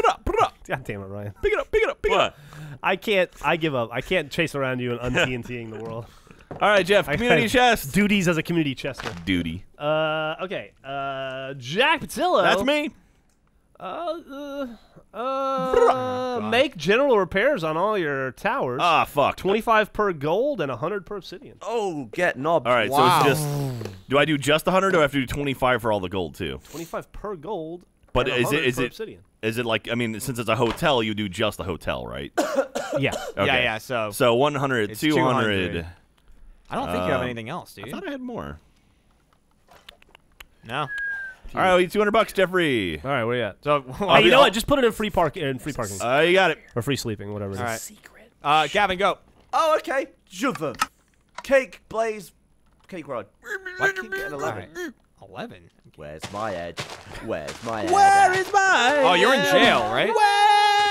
God damn it, Ryan. Pick it up, pick it up, pick it up. What? I can't. I give up. I can't chase around you and un-TNTing the world. All right, Geoff, I- community chest. Duties as a community chester. Duty. Uh, okay. Uh, Jack Pattillo. That's me. Uh, uh, uh make general repairs on all your towers. Ah, fuck. 25 per gold and 100 per obsidian. Oh, get knobbed. All right, Wow. so it's just. Do I do just 100 or do I have to do 25 for all the gold too? 25 per gold. But and is it 100 per it obsidian? is it like I mean since it's a hotel you do just a hotel right? Yeah. Yeah, Okay. yeah. So, So 100, 200. 200. I don't think you have um, anything else, dude. I thought I had more. No. All right, I'll eat 200 bucks, Geoffrey. All right, where you at? So, Hey, you know what? Just put it in free park in free parking Uh, you got it. or free sleeping, whatever it is. all right. Uh, Gavin, go. Oh, okay. Juva. Cake, blaze, cake rod. Why keep getting 11? Eleven. Where's my edge? Where's my edge? Where is my? Oh, you're in jail, right?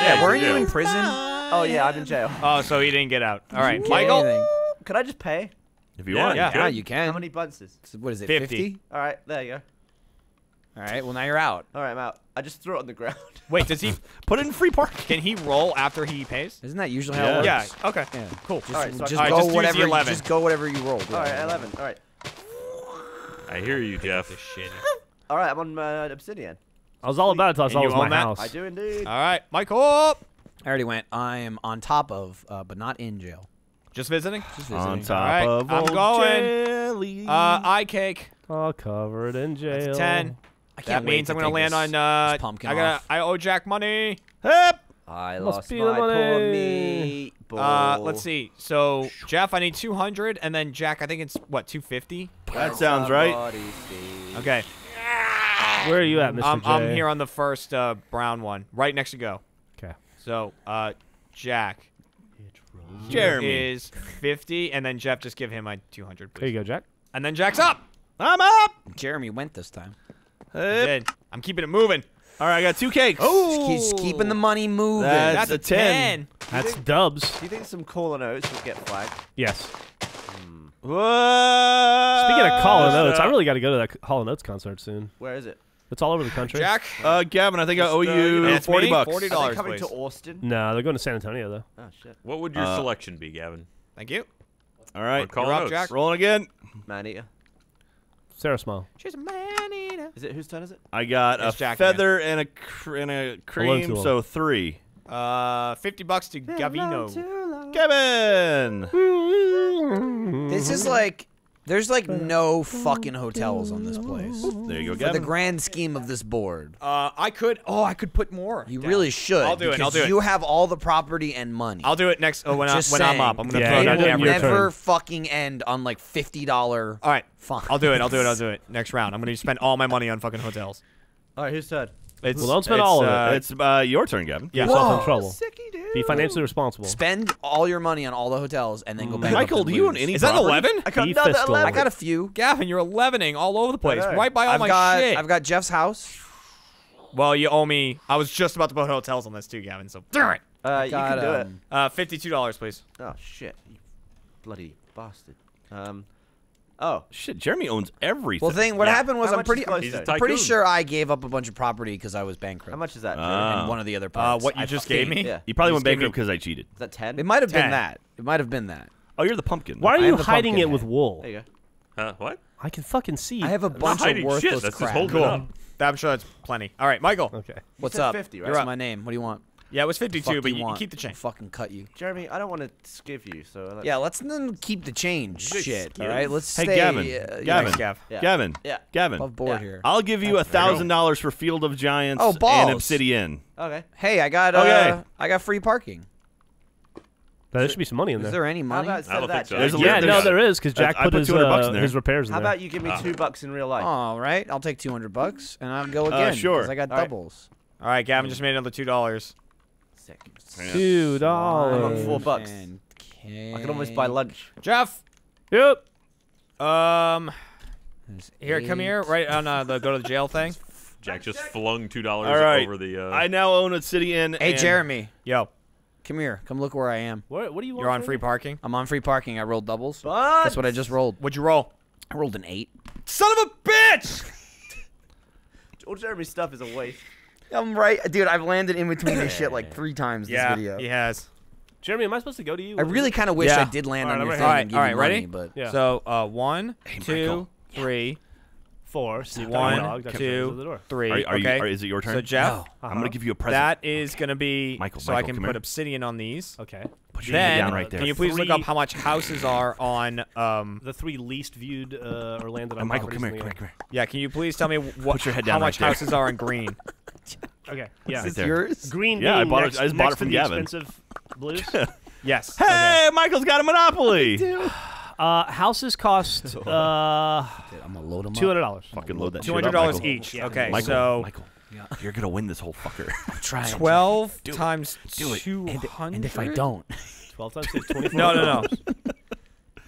Yeah, weren't you in prison? Oh, yeah, I'm in jail. Oh, so he didn't get out. All right, Michael. anything. Can I just pay? If you Yeah, want. yeah. Yeah, you can. How many bunces? So what is it? 50. 50? All right, there you go. All right. Well, now you're out. All right, I'm out. I just threw it on the ground. Wait, does he? Put it in free park. Can he roll after he pays? Isn't that usually how Yeah. it works? Yeah. Okay. Yeah. Cool. Just, All right, so I- just All right, go just use the whatever. 11. Just go whatever you roll. All right, 11. All right. I hear you, Geoff. Shit. All right, I'm on uh, Obsidian. I was all about it till I And saw it you was my own that? house. I do indeed. All right, Michael. I already went. I am on top of, uh, but not in jail. Just visiting. Just visiting. On visiting. top right, of I'm old going. jelly. Uh, eye cake. All covered in jail. That's a ten. I That can't wait means I'm gonna land this- on. Uh, this pumpkin I got. off. I owe Jack money. Hep. I Must lost be my the money. poor. Uh, let's see. So Geoff, I need 200, and then Jack, I think it's what 250. That sounds right. Okay. Where are you at, Mr. I'm, J? I'm here on the first uh, brown one, right next to go. Okay. So, uh, Jack Jeremy. is 50, and then Geoff, just give him my 200, There you go, Jack. And then Jack's up. I'm up. Jeremy went this time. I Hep. did. I'm keeping it moving. All right, I got two cakes. Oh, He's keeping the money moving. That's That's, a a 10. 10. That's dubs. Do you think some caller notes would get flagged? Yes. Whoa. Speaking of Hall and Oates, I really got to go to that Hall and Oates concert soon. Where is it? It's all over the country. Jack. Uh, Gavin, I think I owe uh, you you know, 40 me, bucks. $40. Are they Dollars, coming please. to Austin? No, they're going to San Antonio though. Oh shit, What would your Uh, selection be, Gavin? Thank you. All right. Or call You're up, notes. Jack. Rolling again. man eater. Sara Smile. She's a man eater. Is it whose turn is it? I got It's a Jack feather and a cr- and a cream, to so three. Uh, 50 bucks to Gavino. Kevin. This is like. There's like no fucking hotels on this place. There you go, For the grand scheme of this board. Uh, I could. Oh, I could put more. You down. really should. I'll do it, I'll because do it. You have all the property and money. I'll do it next. Oh, when, I, Just when I'm saying. up, I'm gonna Yeah, throw yeah, down do it in every. never turn. fucking end on like fifty dollar. All right, Fine. I'll do it. I'll do it. I'll do it next round. I'm gonna spend all my money on fucking hotels. All right, who's turn? It's, Well, don't spend it's, all of it. uh, it's uh, your turn, Gavin. yeah. Yourself in trouble. Sicky dude. Be financially responsible. Spend all your money on all the hotels and then go back. Michael, do you own any Is that property? 11? I got Be another fiscal. 11. I got a few. Gavin, you're 11ing all over the place, know. right by all I've my got. shit. I've got Geoff's house. well, you owe me. I was just about to put hotels on this too, Gavin. So darn it. Uh, you got, can do um, Uh, fifty-two dollars, please. Oh shit, you bloody bastard. Um. Oh. Shit, Jeremy owns everything. Well, thing. What Yeah. happened was How I'm pretty. is Glowstone? He's a I'm pretty sure I gave up a bunch of property because I was bankrupt. How much is that? Ah. And one of the other Uh, parts. what you I just think- gave me? Yeah. you probably You went just gave me- bankrupt because I cheated. Is that ten? It might have been that. It might have been that. Oh, you're the pumpkin. Why are I you hiding it with wool? There you go. Huh? What? I can fucking see. I have a Not bunch of worthless shit. That's crap. just holding it up. I'm sure that's plenty. All right, Michael. Okay. What's up? 50, right? What's You're up. my name? What do you want? Yeah, it was fifty-two, Fuck but you you, you want? keep the chain. I'll fucking cut you. Jeremy, I don't want to give you, so let's, Yeah, let's then keep the change. Big Shit. All skills. let's Hey, stay. Gavin. uh, Gavin. Thanks, Gav. Yeah. Gavin. Yeah. Gavin. above board Yeah. here. I'll give you a There you go. thousand dollars for Field of Giants Oh, and. Obsidian. Okay. Hey, I got. Uh, Okay. I got free parking. Now, there should be some money in Is there. there any How money? about I don't that, think so. There's a yeah, little- no, there's- because Jack I put put his 200 bucks uh, in there. his repairs in How there. about you give me two bucks in real life? All right, I'll take two hundred bucks and I'll go again. 'cause sure. I got All right. doubles. All right, Gavin just made another two dollars. Sick. Two I'm dollars. on four bucks. And I can almost buy lunch. Geoff. Yep. Um, there's here, come here, right on uh, the go to the jail thing. Jack just flung two dollars All right. over the. Uh, I now own Obsidian. Hey, and- Jeremy, Yo, come here. Come look where I am. What, what do you want? you're on free me? parking. I'm on free parking. I rolled doubles. But Guess what I just rolled? What'd you roll? I rolled an eight. Son of a bitch! Jeremy's stuff is a waste. I'm right, dude. I've landed in between this shit like three times yeah, this video. he has. Jeremy, am I supposed to go to you? I really kind of wish Yeah. I did land Alright, on your I'm thing ready. and give Alright, you alright, money, ready? but Yeah. So uh, one, Hey, two, Michael. three, four. Snoop one, Dogg, Dr. two, Seuss at the door. three. Are, are you, are, is it your turn? so Geoff, No. I'm gonna give you a present. that is gonna be Michael, so I can put here. obsidian on these. Okay. Put your head Then down right there. can you please look up how much houses are on um The three least viewed uh, or landed Uh, on Michael, properties come here, come here, come here. yeah, can you please tell me what Put your head how down right much there. houses are in green? Okay. Yeah. is this yours? Green. Yeah, I being bought it- I just bought it from the Gavin. Expensive blues. Yes. Hey, Michael's got a monopoly. uh, houses cost uh, Dude, I'm gonna load them two up. hundred dollars. Fucking load that Two shit hundred up, dollars Michael. each. Yeah. Okay, Michael, so Michael, you're gonna win this whole fucker. Try it. twelve Do times Do it. two And, and if I don't, Twelve times six, twenty-four. No, no, no.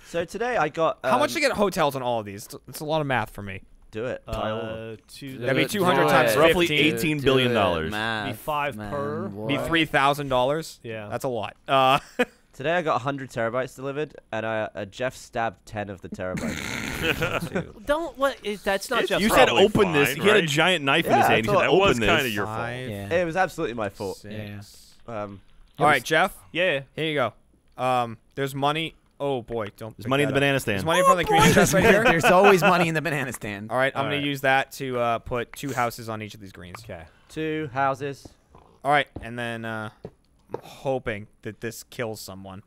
So today I got. Um, How much to get hotels on all of these? It's- It's a lot of math for me. Do it. Uh, two. That'd be Do it, 200 do times it. Roughly 15. 18 Do billion it, dollars. math, Be five man, per. boy. Be three thousand dollars. Yeah. That's a lot. Uh, Today I got 100 terabytes delivered, and I, uh, Geoff stabbed 10 of the terabytes. Don't let. It, that's not It's just. You said Probably open this. fine, He had a right? giant knife in Yeah, his hand. He thought said, that was "Open this." kind of your fault. Five, Yeah. it was absolutely my fault. six. Um, All right, Geoff. Yeah. Here you go. Um, there's money. Oh boy, don't. There's pick money in the up. banana There's stand. money from the green chest right here. There's always money in the banana stand. All right, I'm All gonna right. use that to uh, put two houses on each of these greens. Okay. two houses. All right, and then uh, I'm hoping that this kills someone.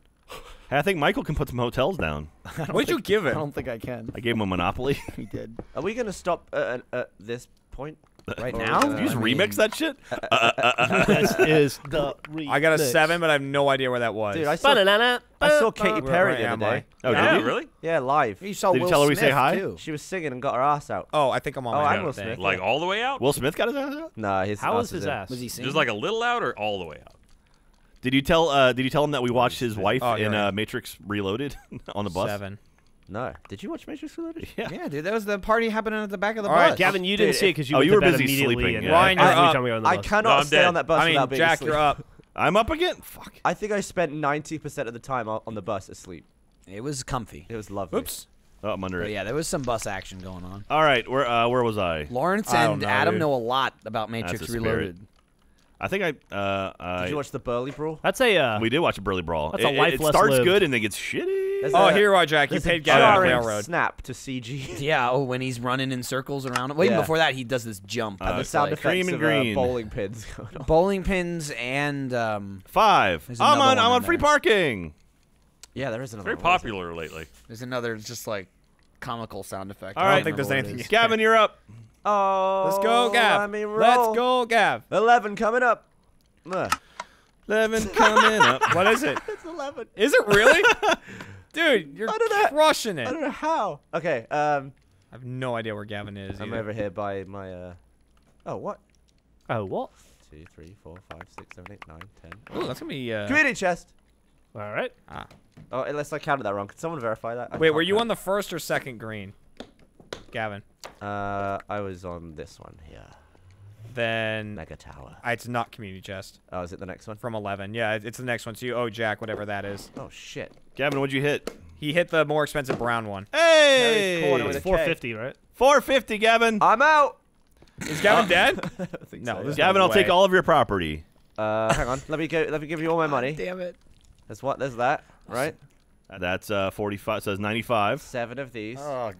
Hey, I think Michael can put some hotels down. What did you give it? I don't think I can. I gave him a monopoly. He did. Are we going to stop at, at this point? Right Or now? is it- you just I mean- remix that shit. Uh, uh, uh, this is the. I got a seven, but I have no idea where that was. Dude, I saw, I saw Katy Perry where the am other day. Oh, yeah, did you? really? Yeah, live. You saw Did you Will tell her we say hi? Too. She was singing and got her ass out. oh, I think I'm on Oh, my I'm Will. Smith. Like all the way out? Will Smith got his ass out. Nah, his How ass was his ass? Was he singing? Just like a little out or all the way out? Did you tell? Uh, did you tell him that we watched his wife Oh, in right. uh, Matrix Reloaded on the bus? Seven. No. Did you watch Matrix Reloaded? Yeah. yeah, dude, that was the party happening at the back of the All bus. right, Gavin, you didn't Dude, see it because you oh, went you to were bed busy immediately. sleeping, and- yeah. Ryan, you're every up. time we got on the I bus. cannot No, I'm stay dead. on that bus I without mean, being Jack, asleep. you're up. I'm up again. Fuck. I think I spent 90% of the time o- on the bus asleep. It was comfy. It was lovely. Oops. Oh, I'm under But it. yeah, there was some bus action going on. All right, where uh, where was I? Lawrence I don't and know, Adam dude. know a lot about Matrix a spirit. Reloaded. I think I. Uh, I Did you watch the Burly Brawl? That's a. Uh, we did watch a Burly Brawl. That's it, a it- life it starts lived. good and then gets shitty. There's Oh, a- here you are, Jack. You there's a paid Gavin jarring railroad. snap to CG. Yeah, oh, when he's running in circles around him. Well, even Yeah. before that, he does this jump. Uh, the sound like effects cream and of green. Uh, bowling pins bowling pins and um, Five. I'm on. I'm on free there. parking. Yeah, there is another Very one, what is it? popular lately. there's another just like comical sound effect. All I don't I think there's remember what it anything. is. Gavin, you're up. Oh, Let's go, Gav. I mean, Let's go, Gav. 11 coming up. Ugh. Eleven coming up. What is it? It's 11. Is it really? Dude, you're I don't know. crushing I don't know how. Okay, um, I have no idea where Gavin is. I'm either. over here by my, uh, oh, what? oh, what? Two, three, four, five, six, seven, eight, nine, ten. Ooh, that's gonna be. Uh, Community chest. All right. ah. Oh, unless I counted that wrong. Could someone verify that? I Wait, were you count. on the first or second green, Gavin? Uh, I was on this one here. Then Mega Tower. uh, it's not community chest Oh, is it the next one? from 11. Yeah, it's the next one. So you owe Jack whatever that is. Oh, shit. Gavin, what'd you hit? He hit the more expensive brown one. Hey. corner with It's a 450, right? 450, Gavin. I'm out. Is Gavin dead? I think No, so, this- yeah. Gavin, I'll take all of your property. Uh, hang on. Let me go. Let me give you all my money. Damn it. There's what? There's that. Right. That's uh 45. Says 95. Seven of these. Oh,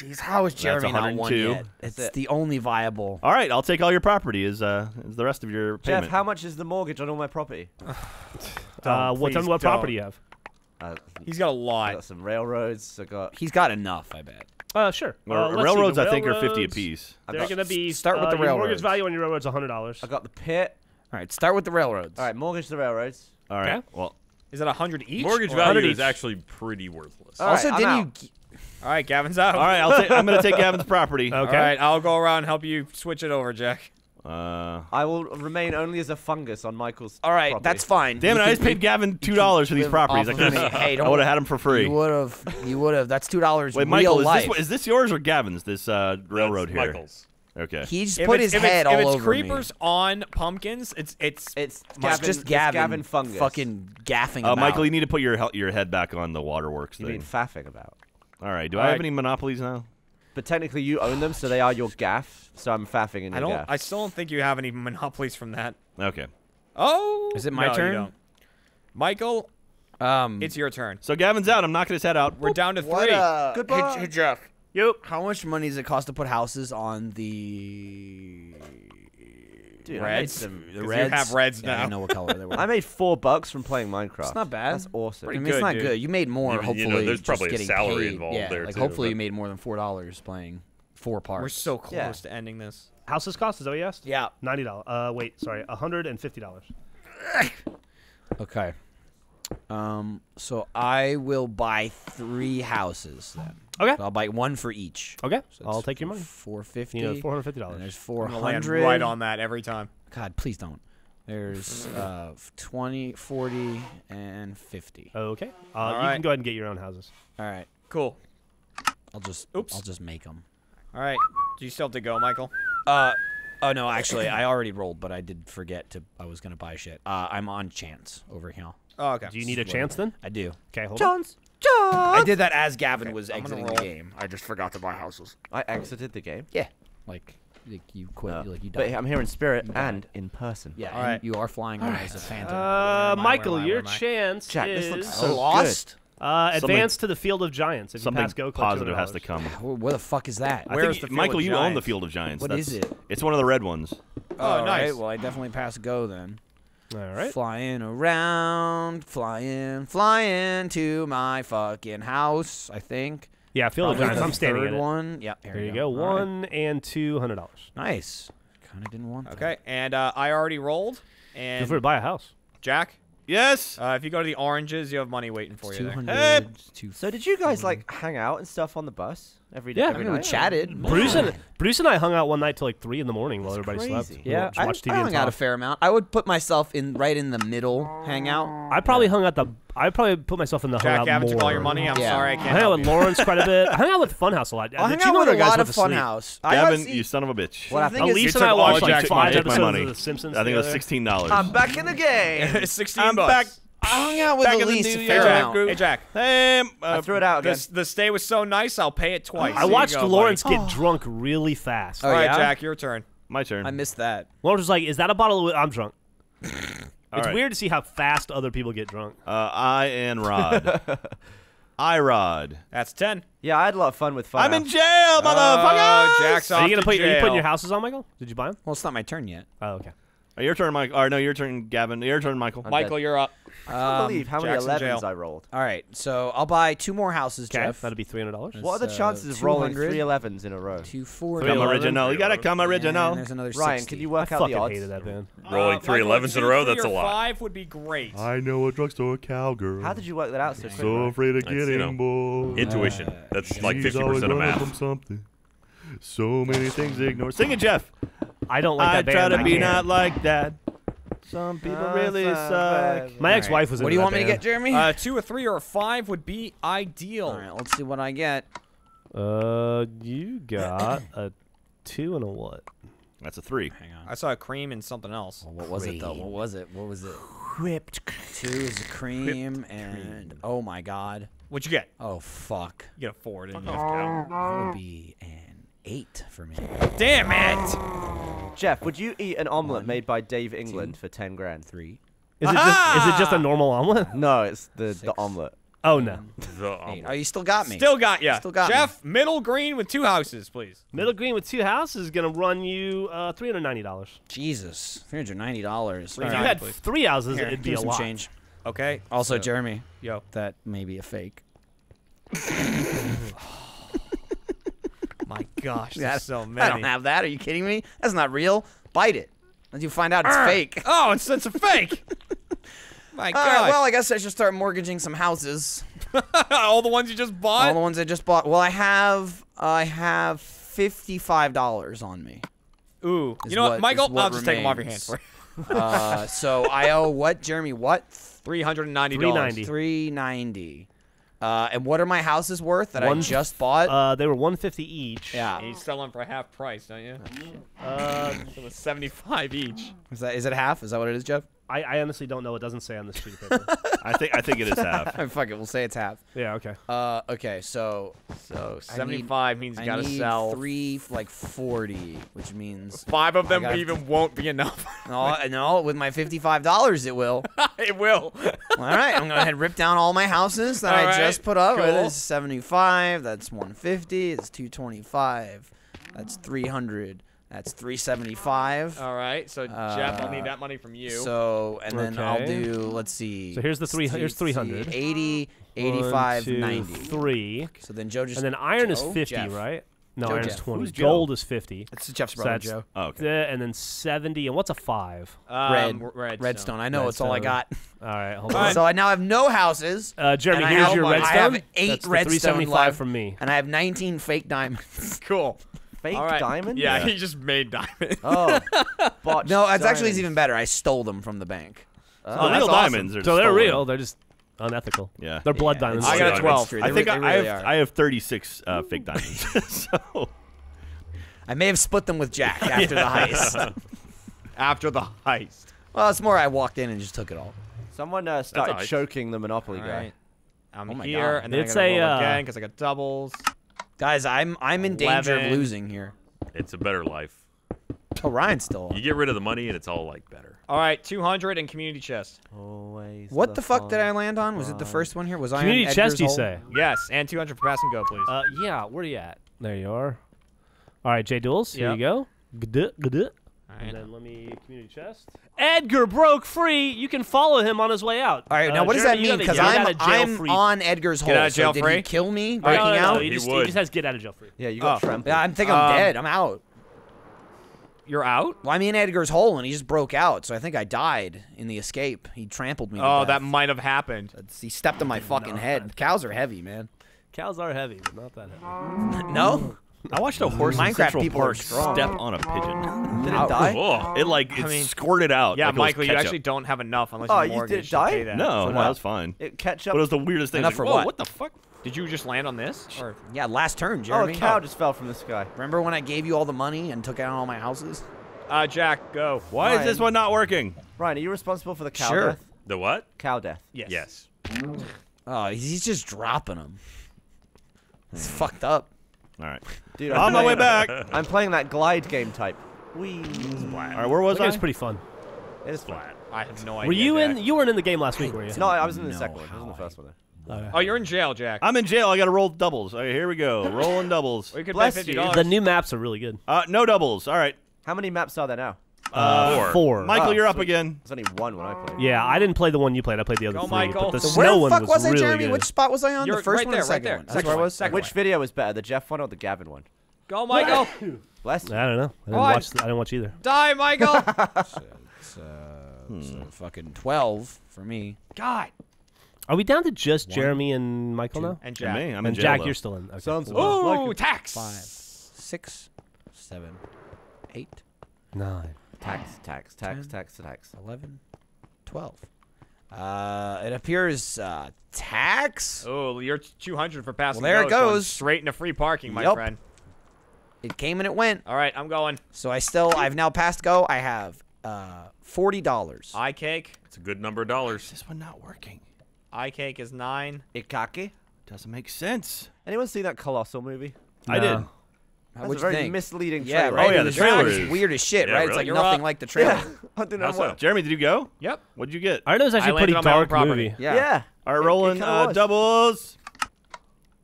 jeez, how is Jeremy not one 102. yet? It's it. the only viable. All right, I'll take all your property. Is uh is the rest of your Geoff, how much is the mortgage on all my property? Uh, Don't, what, tell please me what don't. property you have. Uh, He's got a lot. got some railroads. I got. He's got enough, I bet. Uh, sure. Well, Uh, let's see, railroads, I think, are 50 apiece. They're gonna be Start with uh, the your mortgage railroads. value on your railroads hundred dollars. I got the pit. All right, start with the railroads. All right, mortgage the railroads. All right. Okay. Well, Is it 100 each? Mortgage value 100 is actually pretty worthless. All also, right, I'm didn't out. you? All right, Gavin's out. all right. I'll take. I'm gonna take Gavin's property. Okay. All right, I'll go around and help you switch it over, Jack. Uh, I will remain only as a fungus on Michael's. All right, property. that's fine. damn it! I just paid Gavin two dollars for these properties. I could have. Hey, I don't- would have had them for free. You would have. You would have. That's two dollars Wait, real Michael, is life. this is this yours or Gavin's? This uh, railroad That's here. Michael's. Okay. he just If put his if head it's, all if it's over creepers on pumpkins, it's it's It's. Gavin, It's just it's Gavin. Gavin fungus. Fucking gaffing. Uh, about. Michael, you need to put your your head back on the waterworks You thing. mean faffing about? All right. Do All I have any monopolies now? but technically you own them, so they are your gaff. So I'm faffing in your I don't. gaff. I still don't think you have any monopolies from that. Okay. Oh, Is it my no, you don't. Michael, Um, it's your turn. So Gavin's out. I'm knocking his head out. We're down to what, three. uh, Goodbye. Hey, hey, Geoff. Yep. How much money does it cost to put houses on the Dude, I made Reds? some- The 'Cause you Reds. have Reds Yeah, I didn't know what color they were. I made four bucks from playing Minecraft. It's not bad. That's awesome. I Pretty mean, it's good, not dude. good. You made more. You- you know, hopefully, there's just probably a getting salary paid. involved yeah, there, like too, hopefully but- you made more than four dollars playing four parts. We're so close Yeah. to ending this. Houses cost is that what you asked? yeah. Ninety dollars. Uh, wait, sorry, hundred and fifty dollars. Okay. Um. So I will buy three houses then. Okay. So I'll buy one for each. Okay, So I'll take your money. Four fifty. You know, four hundred fifty dollars. there's four I'm gonna land hundred. right on that every time. God, please don't. There's uh 20, 40, and 50. Okay. Uh, All you right. can go ahead and get your own houses. All right. Cool. I'll just Oops. I'll just make them. All right. Do you still have to go, Michael? Uh oh no, actually I already rolled, but I did forget to I was going to buy shit. Uh I'm on chance over here. Oh, okay. Do you need a chance then? I do. Okay, hold Johns. Johns. I did that as Gavin was I'm exiting the game. I just forgot to buy houses. I exited the game. Yeah. Like like you quit, No. like you but died. I'm here in spirit and in person. yeah, All and right. you are flying around as a phantom. Uh, I? Michael, I? your I? chance Jack, is this looks so lost. uh, Something- advance to the field of giants. If you pass go, collect positive has to come. Where, where the fuck is that? I Where the Field Michael, of you own the Giants? Field of Giants. What That's, is it? It's one of the red ones. Oh, All nice. right, Well, I definitely pass go then. All right. Flying around, flying, flying to my fucking house. I think. Yeah, field of Probably giants. the I'm standing third in it. one. Yeah, There you go. All right. One and two hundred dollars. Nice. Kind of didn't want that. Okay, and uh, I already rolled. Feel And free to buy a house. Jack, Yes. uh, if you go to the oranges, you have money waiting for you there. Hey! So did you guys like hang out and stuff on the bus every day? Yeah. every I mean, we night? chatted. Bruce and Bruce and I hung out one night till like three in the morning while everybody slept. crazy. We Yeah, watched- I, watched I TV and hung out a fair amount. I would put myself in right in the middle hangout. I probably hung out the. I probably put myself in the Jack, hung out haven't more. took all your money? I'm Yeah. sorry, I I can't hung out help with you. Lawrence quite a bit. I hung out with Funhouse a lot. I Did hung you know out with other a guys lot went of? Funhouse. I gotta Gavin, see- you son of a bitch. Well, the thing is, Elyse and I watched like Jack's money. five Take my episodes money. of The Simpsons. I think it was together. sixteen dollars. I'm back in the game. It's 16 I'm bucks. back. I hung out with Back in the Elyse New a Hey, fair York Jack. amount. group. Hey, Jack. Hey, I uh, threw it out again. The, the stay was so nice, I'll pay it twice. I Here you watched go, buddy. Lawrence get drunk really fast. Oh, All right, yeah? Jack, your turn. my turn. I missed that. Lawrence was like, "Is that a bottle of?" I'm drunk. All it's right. weird to see how fast other people get drunk. Uh, I and Rod. I Rod. That's 10. Yeah, I had a lot of fun with five. I'm in jail, motherfucker. Oh, Jack's off Are you gonna to put? Are you putting your houses on, Michael? Did you buy them? Well, it's not my turn yet. Oh, okay. your turn, Mike. Or no, your turn, Gavin. Your turn, Michael. I'm Michael, dead. you're up. I can't believe how many Jack's 11s jail. I rolled. All right, so I'll buy two more houses, Okay, Geoff. that'll be three hundred dollars. What are the uh, chances of rolling 200. three 11s in a row? Two four. Come original. You gotta come And original. there's another Ryan, 60. can you work I out the odds? hated that band. Rolling Uh, three Michael, 11s in a row. That's a lot. Five would be great. I know a drugstore cowgirl. How did you work that out so quick? So afraid of That's, you getting bored. Intuition. That's like 50% of math. From something. So many things ignored. Sing it, Geoff. I don't like I that band. try to be not like that. Some people Uh, really uh, suck. My ex-wife was. What do you that want me to get, Jeremy? Uh, two, or three, or a five would be ideal. All right, let's see what I get. Uh, you got a two and a what? That's a three. Hang on. I saw a cream and something else. Well, what was it though? What was it? What was it? Whipped. Two is a cream, and oh my god. What'd you get? Oh fuck. You get a four, didn't you? That would be an eight for me. Damn it! Geoff, would you eat an omelet made by Dave England for 10 grand? Three. Is it just? Is it just a normal omelet? No, it's the, the omelet. Oh no. The omelet. Oh, you still got me. Still got you. Still got me. Geoff, middle green with two houses, please. Middle green with two houses is gonna run you uh, three hundred ninety dollars. Jesus, three hundred ninety dollars. If All you had please. three houses, Here, it'd be a some lot. change. Okay. Also, so- Jeremy, Yo. that may be a fake. My gosh, Yeah, there's so I don't have that. Are you kidding me? That's not real. Bite it. As you find out it's fake. Oh, it's, it's a fake. My All God. right, well, I guess I should start mortgaging some houses. all the ones you just bought. All the ones I just bought. Well, I have I have fifty-five dollars on me. Ooh. You know what, what- Michael? what I'll just take them off your hands. remains. Uh, so I owe what, Jeremy? What? Three hundred and ninety dollars. ninety. Three ninety. Uh, and what are my houses worth that One- I just bought? Uh, they were one fifty each. yeah. And you sell them for a half price, don't you? Uh, So it's seventy-five each. Is that is it half? Is that what it is, Geoff? I, I honestly don't know. It doesn't say on this sheet of paper. I think I think it is half. Fuck it, we'll say it's half. Yeah. Okay. Uh, okay, so So I need- 75 means you I gotta need sell. three, like forty, which means Five of them gotta- even won't be enough. no, no. With my fifty-five dollars, it will. it will. all right, I'm gonna go ahead and rip down all my houses that All I right, just put up. cool. That's seventy-five. That's one fifty. It's two twenty-five. That's three hundred. That's three seventy-five. All right. So Geoff, I'll need Uh, that money from you. So and then I'll do. Let's see. So here's the three- here's 300. 80, One, 85, two, 90. three. So then Joe just. And then iron is 50, Geoff. right? No, Joe iron is 20. Who's Joe? Gold is 50. It's Geoff's So brother, that's- Joe. Oh, okay. Yeah, and then 70. And what's a five? um, Red. Redstone. Redstone. I know. It's all I got. All right, hold on. So I now have no houses. Uh, Jeremy, here's have- your I redstone. have eight That's redstone 375 left. from me. And I have 19 fake diamonds. Cool. Fake All right. diamond? Yeah, Yeah. he just made diamond. Oh. botched no, it's actually diamonds. even better. I stole them from the bank. Oh, the that's real awesome. diamonds are So they're stolen. real. They're just unethical. Yeah. They're blood Yeah, diamonds. I got a Diamonds. 12. True. I They think re- I, they I really have are. I have 36 uh, fake diamonds. so I may have split them with Jack after the heist. After the heist. Well, it's more I walked in and just took it all. Someone uh, started alright. choking the Monopoly All guy. right. I'm Oh my here, God. and then It's I gotta a, roll uh, again because I got doubles. Guys, I'm I'm in danger of losing here. It's a better life. Oh, Ryan's still. You get rid of the money and it's all like better. All right, 200 and community chest. Always What the fuck did I land on? Was it the first one here? Was I Community chest, Edgar's you Hole? say? Yes, and 200 for pass and go, please. Uh, yeah, where are you at? There you are. All right, Jay Duels, here you go. Gduh, gduh. All And then let me community chest. Edgar broke free. You can follow him on his way out. All right, now Uh, what does that Jeremy, you mean? Because I'm out of I'm free. on Edgar's hole. Get out of so jail did free? he kill me breaking no, no, no, out? He, He just, he just has get out of jail free. Yeah, you got Oh, trampled. yeah, I think I'm Um, dead. I'm out. You're out? Well, I'm in Edgar's hole and he just broke out, so I think I died in the escape. He trampled me. Oh, death. that might have happened. He stepped on my fucking head. Cows are heavy, man. Cows are heavy, but not that heavy. No? I watched a horse in Minecraft Central people are Park strong. step on a pigeon. Did it die? Oh, It like it mean- squirted out. Yeah, like Michael, you actually don't have enough unless Oh, you you mortgage did it to pay die? that. No, For no, that was fine. It ketchup. But it was the weirdest thing. Enough Like, for whoa, what? What the fuck? Did you just land on this? Or Yeah, last turn, Jeremy. oh, Jeremy. a cow just fell from the sky. Remember when I gave you all the money and took out all my houses? uh, Jack, go. Why is this one not working? Ryan, are you responsible for the cow Sure. death? the what? Cow death. Yes. Yes. Oh, he's he's just dropping them. It's fucked up. All right. Dude, On my way back. I'm playing that glide game type. Wee. All right, where was That I? was pretty fun. It is flat. I have no idea. Were you in? You weren't in the game last week, were you? No, I was in the second one. I was in the first one. Though. Okay. Oh, you're in jail, Jack. I'm in jail. I got to roll doubles. All right, here we go. Rolling doubles. we could Bless pay you. fifty dollars. The new maps are really good. Uh, no doubles. All right. How many maps are there now? Uh, Four. Four. Michael, Oh, you're up sweet. again. There's only one when I played. Yeah, I didn't play the one you played. I played the other Go, three. Michael. But the So So where snow the one fuck was, was, I, really Jeremy? good. Which spot was I on? You're the first right one or the second there. one? That's Second where I was. second Which video was better, the Geoff one or the Gavin one? Go, Michael. Bless you. I don't know. I didn't watch. I didn't watch either. Die, Michael. It's, uh, so fucking twelve for me. God. Are we down to just Jeremy and Michael now? And And Jack. me. I'm and jail. Jack, you're still in. Okay, Sounds cool. Ooh, tax. Five, six, seven, eight, nine. Tax, tax, tax, Ten. tax, tax. eleven, twelve. Uh, it appears uh, tax. Oh, you're 200 for passing. Well, there it go, going goes. Straight into free parking, my Yup. friend. It came and it went. All right, I'm going. So I still, I've now passed go. I have uh, forty dollars. Eye cake. It's a good number of dollars. This one not working. Eye cake is nine. Ikaki? Doesn't make sense. Anyone see that Colossal movie? I No. Did. That's What'd a very think? misleading Yeah, trailer. right. Oh, yeah, It the was trailer is- weird as shit, Yeah, right? It's like You're nothing up. like the trailer. Yeah, I don't How so? what. Jeremy, did you go? Yep. What'd you get? I heard it was actually I a pretty landed on my own dark property. movie. Yeah. Yeah. All right, It- it rolling uh, doubles.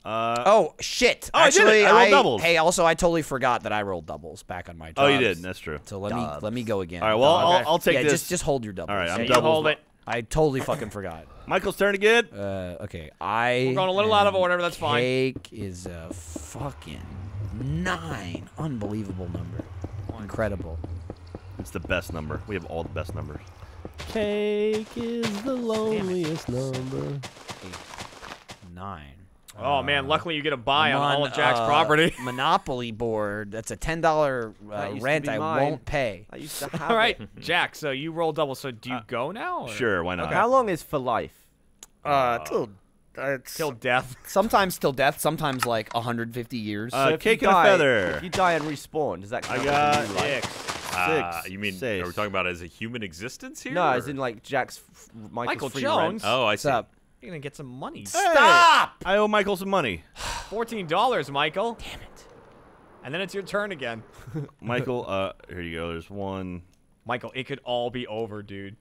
Uh, Oh shit! Oh, I did it. Actually, I rolled doubles. Hey, also, I totally forgot that I rolled doubles back on my. oh, you jobs. did. That's true. So let me let me go again. All right, well, I'll, I'll take yeah, this. just just hold your doubles. All right, I'm Yeah, doubles. hold it. I totally fucking forgot. Michael's turn again. Uh, okay, I. We're going a little out of am order, but that's fine. Cake is a fucking nine. Unbelievable number. Incredible. It's the best number. We have all the best numbers. Cake is the loneliest number. Nine. Oh man, luckily you get a buy I'm on all of Jack's uh, property. Monopoly board. That's a ten dollar uh, used rent I won't pay. I used to have all right, it. Jack. So you roll double. So do you Uh, go now? or- Sure, why not? How long is for life? Uh, till uh, Till death. sometimes till death. Sometimes like 150 years. Uh, So if cake you and a die- feather. If you die and respawn, does that I count got as a new life? Six. Six, you mean seis. are we talking about as a human existence here? No, as or- in like Jack's f- Michael's Michael free Jones? Rent. Oh, I What's see. up? You're gonna get some money. Stop! I owe Michael some money. Fourteen dollars, Michael. Damn it. And then it's your turn again. Michael, uh, here you go. There's one. Michael, it could all be over, dude.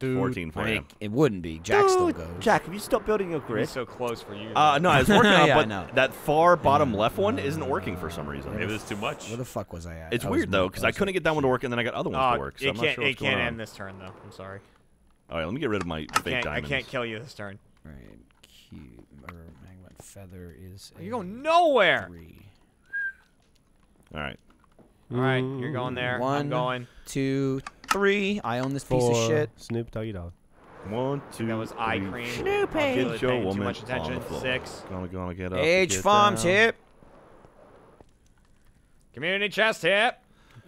14 for I mean, him. it wouldn't be. Jack still goes. Jack, have you stopped building your We're grid? so close for you. Uh, no, I was working on Yeah, but know. that far bottom left one isn't working for some reason. Maybe it's too much. Where the fuck was I at? It's I weird though, because I couldn't get that one to work, and then I got other ones Uh, to work. So it I'm not can't. sure it can't end this turn though. I'm sorry. All right, let me get rid of my I fake can't. I can't kill you this turn. Right. Cube or magnet feather is. You're going nowhere. Three. All right. All right, you're going there. I'm going. Two, three. I own this piece of shit. Snoop Doggy Dogg. One, two, That was eye three. cream. Get Really your paying too woman much on attention. Six. Gonna, gonna get up. H get farm tip. Community chest tip.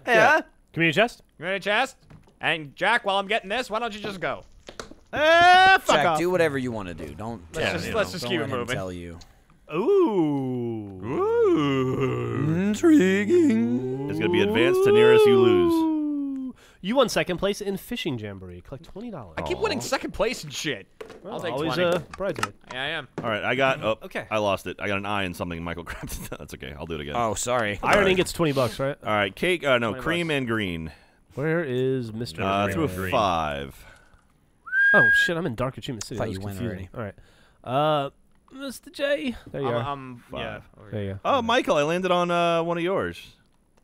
Yeah. Community chest. Community chest. And Jack, while I'm getting this, why don't you just go? Ah, fuck Jack, off. do whatever you want to do. Don't. Let's Yeah, just you let's know. just don't keep let it moving. tell you. Ooh. Ooh. Intriguing. It's gonna be advanced to nearest you lose. You won second place in fishing jamboree. Collect twenty dollars. I keep winning second place and shit. I'll take always 20. a bridesmaid. Yeah, I am. All right, I got. Oh, Okay. I lost it. I got an eye in something. Michael grabbed it. That's okay. I'll do it again. Oh, sorry. Ironing gets twenty bucks, right? All right, cake. Uh, no, cream bucks. and green. Where is Mr. Uh, Green. through a Green. five. Oh shit! I'm in Dark Achievement City. Thought was you went confusing. All right. Uh, Mr. J. There you I'm, are. I'm- yeah. Five. over there you go. Oh, Michael, I landed on uh, one of yours.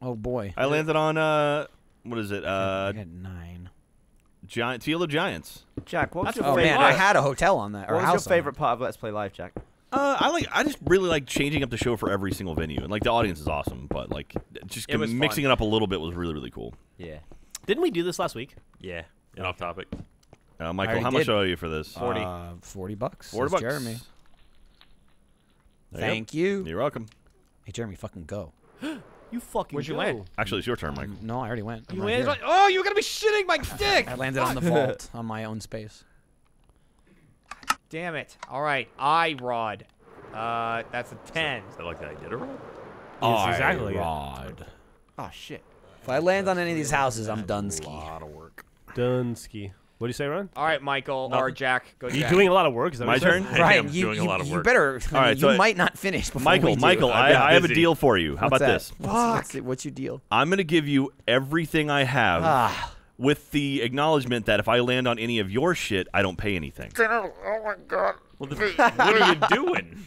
Oh boy. I landed on uh, what is it? I Uh, got nine. giant Teal of Giants. Jack, what was That's your Oh favorite? man, I had a hotel on that. Or what was your on favorite part of Let's Play Live, Jack? Uh, I like. I just really like changing up the show for every single venue, and like the audience is awesome, but like just It was mixing fun. it up a little bit was really really cool. Yeah. Didn't we do this last week? Yeah. And off topic. Uh, Michael, already how much did. owe you for this? it. Uh, Forty bucks. Forty says bucks. Jeremy. There you. Thank you. You're welcome. Hey Jeremy, fucking go. You fucking. Where'd you go. land? Actually, it's your turn, Mike. No, I already went. I'm You right landed on- oh, you're gonna be shitting my dick. I landed on the vault on my own space. Damn it. All right, I rod. Uh, that's a ten. Is that like the Iditarod? Yes, exactly. it. Rod. Oh shit. If I land on any of these houses, I'm done A lot of work. Dunsky. What do you say, Ron? All right, Michael or Jack, go. You Jack. doing a lot of work? Is that My what you turn. I Ryan, am you, doing a you, lot of you work. better. All right, you so I- might not finish before Michael, we do. Michael, I, I've been I have a deal for you. How What's about that? this? What's, what's, what's your deal? I'm gonna give you everything I have, Ah, with the acknowledgement that if I land on any of your shit, I don't pay anything. Oh my god! Well, then, what are you doing?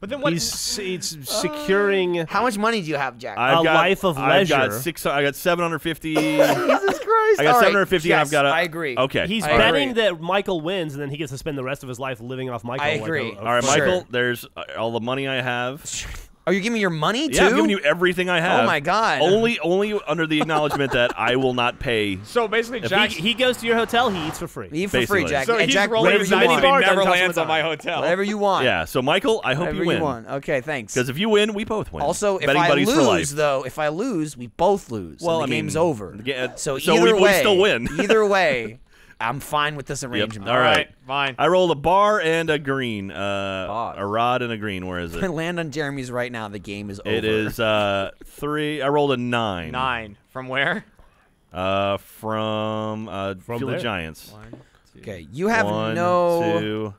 But then what? He's it's securing. how much money do you have, Jack? I've A got, life of I've got leisure. six. I got 750. I Jesus Christ! I got All right, 750. and yes, I've got. A, I agree. Okay. He's I betting agree. that Michael wins, and then he gets to spend the rest of his life living off Michael. I like a- agree. a All right, Sure. Michael. There's uh, all the money I have. Are you giving me your money too? Yeah, I'm giving you everything I oh have. Oh my God. Only, only under the acknowledgement that I will not pay. so basically, Jack. He, he goes to your hotel. He eats for free. Eat for free, Jack. so And he's Jack, rolling whatever his you dice, he bar, never lands on my hotel. Whatever you want. Yeah. So Michael, I hope Whatever you win. want. Okay, thanks. Because if you win, we both win. Also, if Betting I buddies for life. lose, though, if I lose, we both lose. Well, and the I game's over. the ga- so, so either we would way, still win. either way, I'm fine with this arrangement. All All right. right, fine. I rolled a bar and a green. Uh, a rod and a green. Where is If I it? land on Jeremy's right now, the game is over. It is uh, three. I rolled a nine. Nine. From where? Uh, from uh, From Field there. of Giants. One, two. Okay, you have One, no. two,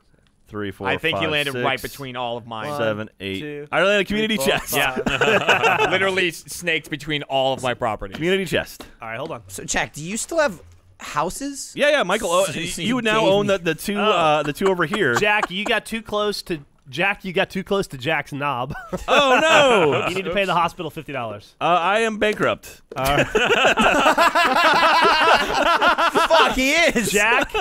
three, four, I think he five, landed right between all of mine. seven, eight. two, I landed a community three, four, chest. Yeah. Literally s- snaked between all of my properties. Community chest. All right, hold on. So, Jack, do you still have houses? Yeah, yeah, Michael. Oh, So you, you now own the, the two Oh. uh, the two over here. Jack, you got too close to Jack. You got too close to Jack's knob. oh no! you need to pay the hospital fifty dollars. Uh, I am bankrupt. Fuck, he is. Jack,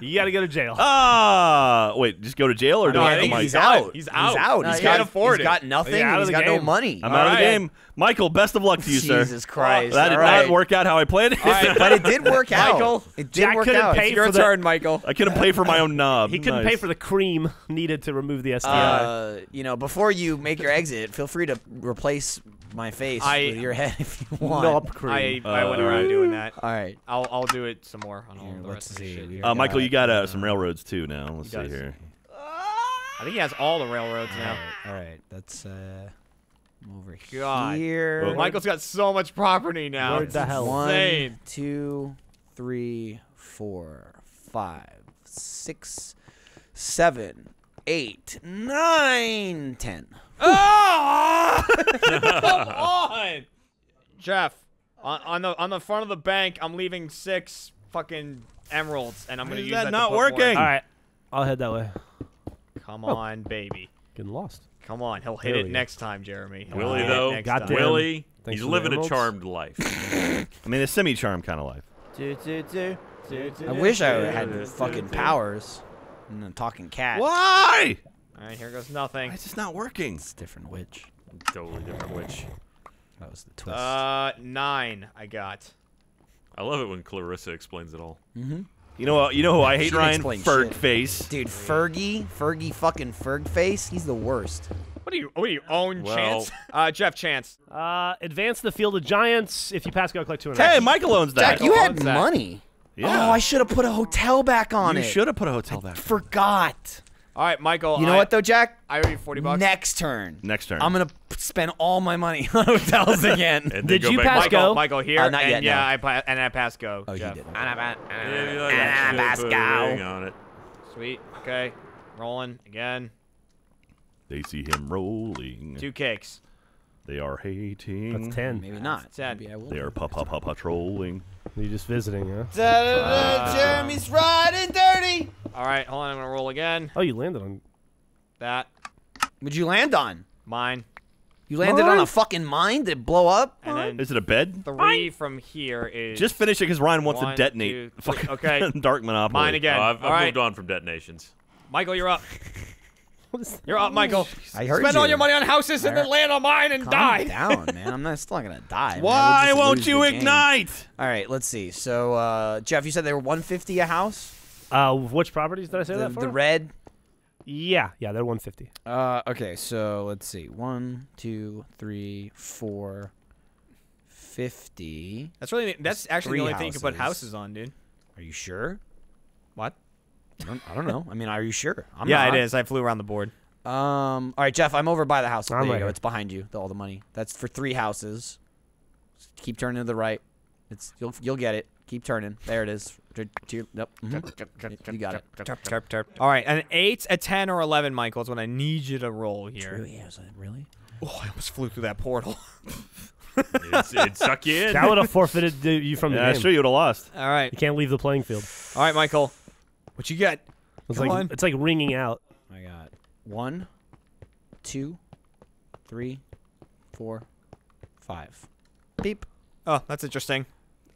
you got to go to jail. Ah, wait, just go to jail or do No, I I think he's out. He's out. He's out. out. He's he got, can't afford he's it. got nothing. Yeah, out and of he's the got no money. I'm All out of the right. game. Michael, best of luck to you, sir. Jesus Christ. That did All right. not work out how I planned it. All right. but it did work out. Michael, it did Jack work couldn't out. pay Your for the- turn, Michael. I couldn't pay for my own knob. he couldn't Nice. pay for the cream needed to remove the STI. Uh, you know, before you make your exit, feel free to replace my face I- with your head if you want. knob I, cream. I went Uh, around doing that. All right. I'll I'll do it some more on all Here, the let's rest of the see. shit. Uh, Michael, you got uh, some railroads too now. Let's see does. here. I think he has all the railroads now. right. All right. That's uh, over God. here. Oh, Michael's got so much property now. Where It's the hell? One, insane. two, three, four, five, six, seven, eight, nine, ten. Oh! Come on, Geoff. On, on the on the front of the bank, I'm leaving six fucking emeralds, and I'm gonna is use that that not to put more- working? All right, I'll head that way. Come oh. on, baby. Getting lost. Come on, he'll hit There it next time, Jeremy. He'll Willie, hit it though, next Goddamn. time. Willie, Thanks he's living a charmed life. I mean, a semi-charm kind of life. Do, do, do, do, do, I wish I had fucking powers. And then talking cat. Why? All right, here goes nothing. It's just not working? It's a different witch. Totally different witch. That was the twist. Uh, nine. I got. I love it when Clarissa explains it all. mm-hmm. You know what? You know who I hate, She didn't Ryan? explain Ferg shit. face. Dude, Fergie, Fergie fucking Ferg face, he's the worst. What do you? What do you own? Well- Chance? Uh, Geoff Chance. Uh, advance the field of giants. If you pass go, collect two hundred. Hey, Michael owns that. Jack, you had money. Yeah. Oh, I should have put a hotel back on you it. should have put a hotel back. Forgot. All right, Michael. You know I, what though, Jack? I owe you forty bucks. Next turn. Next turn. I'm gonna spend all my money on hotels again. Did you pass to- go? Michael, Michael here. Uh, not and yet, Yeah, no. I pa- and I pass go. Oh, you Geoff. did. Yeah, you like Ah, that shit, Pascal. putting on it. Sweet. Okay. Rolling again. They see him rolling. Two cakes. They are hating. That's ten. Maybe not. Sad. Maybe I will. They are pa pa pa patrolling. You're just visiting, huh? Jeremy's riding dirty. All right, hold on. I'm gonna roll again. Oh, you landed on. That What'd you land on? mine, You landed on Mine? a fucking mine? Did it blow up? and then Is it a bed? three from here is Just finish it because Ryan wants One, to detonate. two, three. fucking Okay. Dark Monopoly. mine again. Oh, I've, all I've right, moved on from detonations. Michael, you're up. You're up, Michael. I heard Spend you. all your money on houses and then land on mine and Calm die. down, man. I'm not still not gonna die. man. Why We'll won't you the game. ignite? All right, let's see. So, uh, Geoff, you said they were 150 a house. Uh, which properties did I say The, that for? the red. Yeah, yeah, they're 150. Uh, okay, so let's see. One, two, three, four, fifty. That's really that's actually the three only thing you can put houses. houses on, dude. Are you sure? What? I don't, I don't know. I mean, are you sure? I'm yeah, not. it is. I flew around the board. Um. All right, Geoff. I'm over by the house. I'm there you go. here. It's behind you. The, all the money. That's for three houses. Just keep turning to the right. It's you'll you'll get it. Keep turning. There it is. To, to your, yep. mhm. You got it. Terp, terp, terp. All right, an eight, a ten, or eleven, Michael is what I need you to roll here. True, yeah, is it really? Oh, I almost flew through that portal. It's, it'd suck you in. That would have forfeited you from the Yeah, game. that's true. You would have lost. All right, You can't leave the playing field. all right, Michael. What you get? It's Come like on. it's like ringing out. I got one, two, three, four, five. Beep. Oh, that's interesting.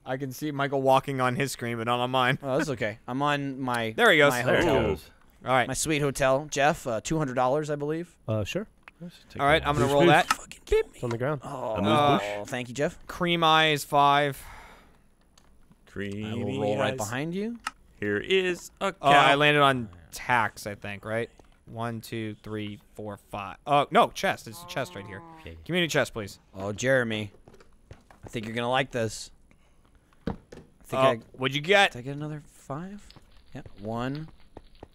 I can see Michael walking on his screen, but not on mine. Oh, that's okay. I'm on my There he goes. my There he hotel, goes. All right, my sweet hotel. Geoff, uh, two hundred dollars, I believe. Uh, sure. all right. I'm gonna Boosh, roll boosh. that. Fucking kidding me. It's on the ground. Oh, Uh, thank you, Geoff. Cream eye is five. I Creamy will roll right behind you. Here is a cow. Oh, I landed on tax, I think, right? One, two, three, four, five. Oh, no, chest. It's a chest right here. Give me a chest, please. Oh, Jeremy, I think you're gonna like this. I think Oh, I what'd you get? did I get another five. Yep. One,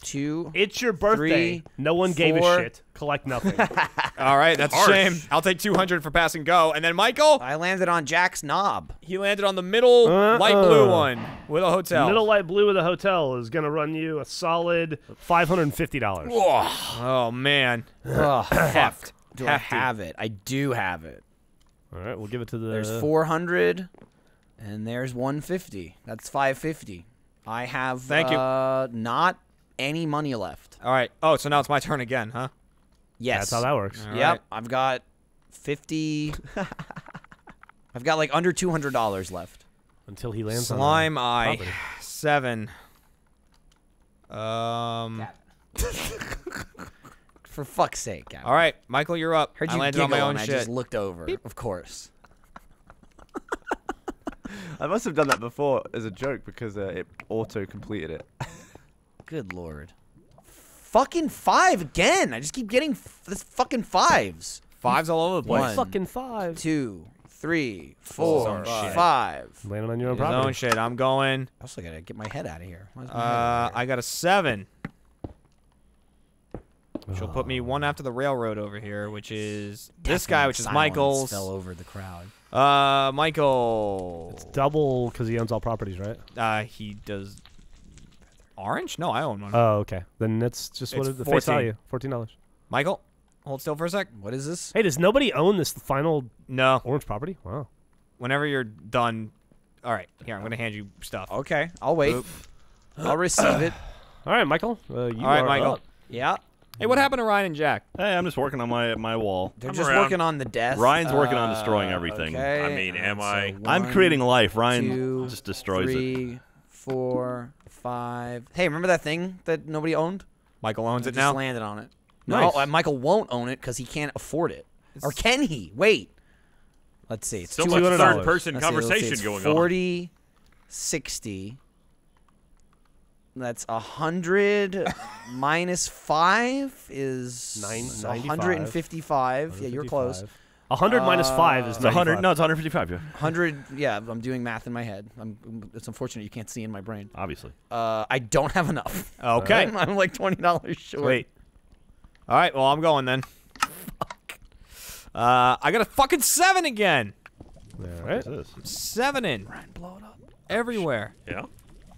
two. It's your birthday. Three, no one gave a shit. Collect nothing. All right, that's a Harsh. shame. I'll take 200 for pass and go. And then Michael, I landed on Jack's knob. he landed on the middle Uh-uh. light blue one with a hotel. Middle light blue of the hotel is gonna run you a solid five hundred and fifty dollars. Oh, man. oh, Heft. do I have it? I do have it. All right, we'll give it to the. There's 400, and there's 150. That's 550. I have Thank you. uh, not any money left. All right. Oh, so now it's my turn again, huh? Yes. That's how that works. All Yep. right. I've got 50. I've got like under $200 left. Until he lands Slime on eye. property. Seven. Um. For fuck's sake, Gavin. All right, Michael, you're up. Heard I landed on my own and I just looked over. Of course. I must have done that before as a joke because uh, it auto completed it. Good lord. Fucking five again. I just keep getting f- this fucking fives. Fives all over the place. One. Fucking five. Two, three, four, His own shit. five. Landing on your own His own shit. I'm going. I also gotta get my head out of here. Why is my head Uh, out of here? I got a seven. which will put me one after the railroad over here, which is this guy, which is silence Michael's. Fell over the crowd. Uh, Michael. It's double because he owns all properties, right? Uh, he does. Orange? No, I own one. Oh, okay. Then that's just what It's is the face 14. value? Fourteen dollars. Michael, hold still for a sec. What is this? Hey, does nobody own this final No. orange property? Wow. Whenever you're done. All right. Here, I'm gonna hand you stuff. Okay, I'll wait. I'll receive it. All right, Michael. Uh, you All right, are Michael. up. Yeah, Hey, what happened to Ryan and Jack? Hey, I'm just working on my my wall. they're I'm just around. working on the death. Ryan's working on Uh, destroying everything. Okay. I mean, am I- I'm creating life. Ryan two, just destroys it. three, four, five. Hey, remember that thing that nobody owned? Michael owns I it just now. landed on it. No, Nice. uh, Michael won't own it because he can't afford it. Or can he? Wait. Let's see. It's So two- much $200. third-person let's see, see, conversation it's going on. 40, 60. That's 100 minus 5 is Nine- 155. Yeah, you're close. 100 minus five is Uh, 100. No, it's 155. Yeah, 100. Yeah, I'm doing math in my head. I'm, it's unfortunate you can't see in my brain. obviously. Uh, I don't have enough. Okay. I'm, I'm like $20 short. Wait. All right. Well, I'm going then. Uh, I got a fucking seven again. All right. What's this? Seven in. blow it up. Everywhere. Yeah.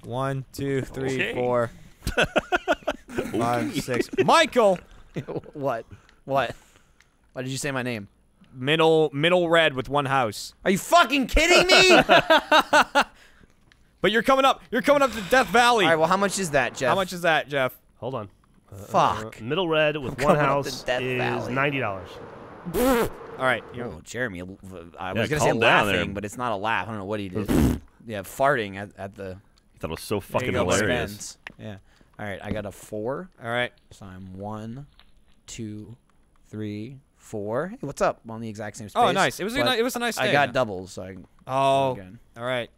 One, two, three, Okay. four, five, six. Michael, what? What? Why did you say my name? Middle, middle red with one house. Are you fucking kidding me? But you're coming up. You're coming up to Death Valley. All right, well, how much is that, Geoff? How much is that, Geoff? Hold on. Fuck. Uh, middle red with one coming up house Death is Valley. ninety dollars. All right. Oh, Jeremy, I Yeah, was gonna say laughing, there. but it's not a laugh. I don't know what he did. yeah, farting at, at the I thought it was so fucking go, hilarious. expense. Yeah. All right, I got a four. all right. So I'm one, two, three, four. Hey, what's up? On the exact same oh, space. Oh, nice. It was a but ni- it was a nice I day. got doubles, so I can Oh. again. All right.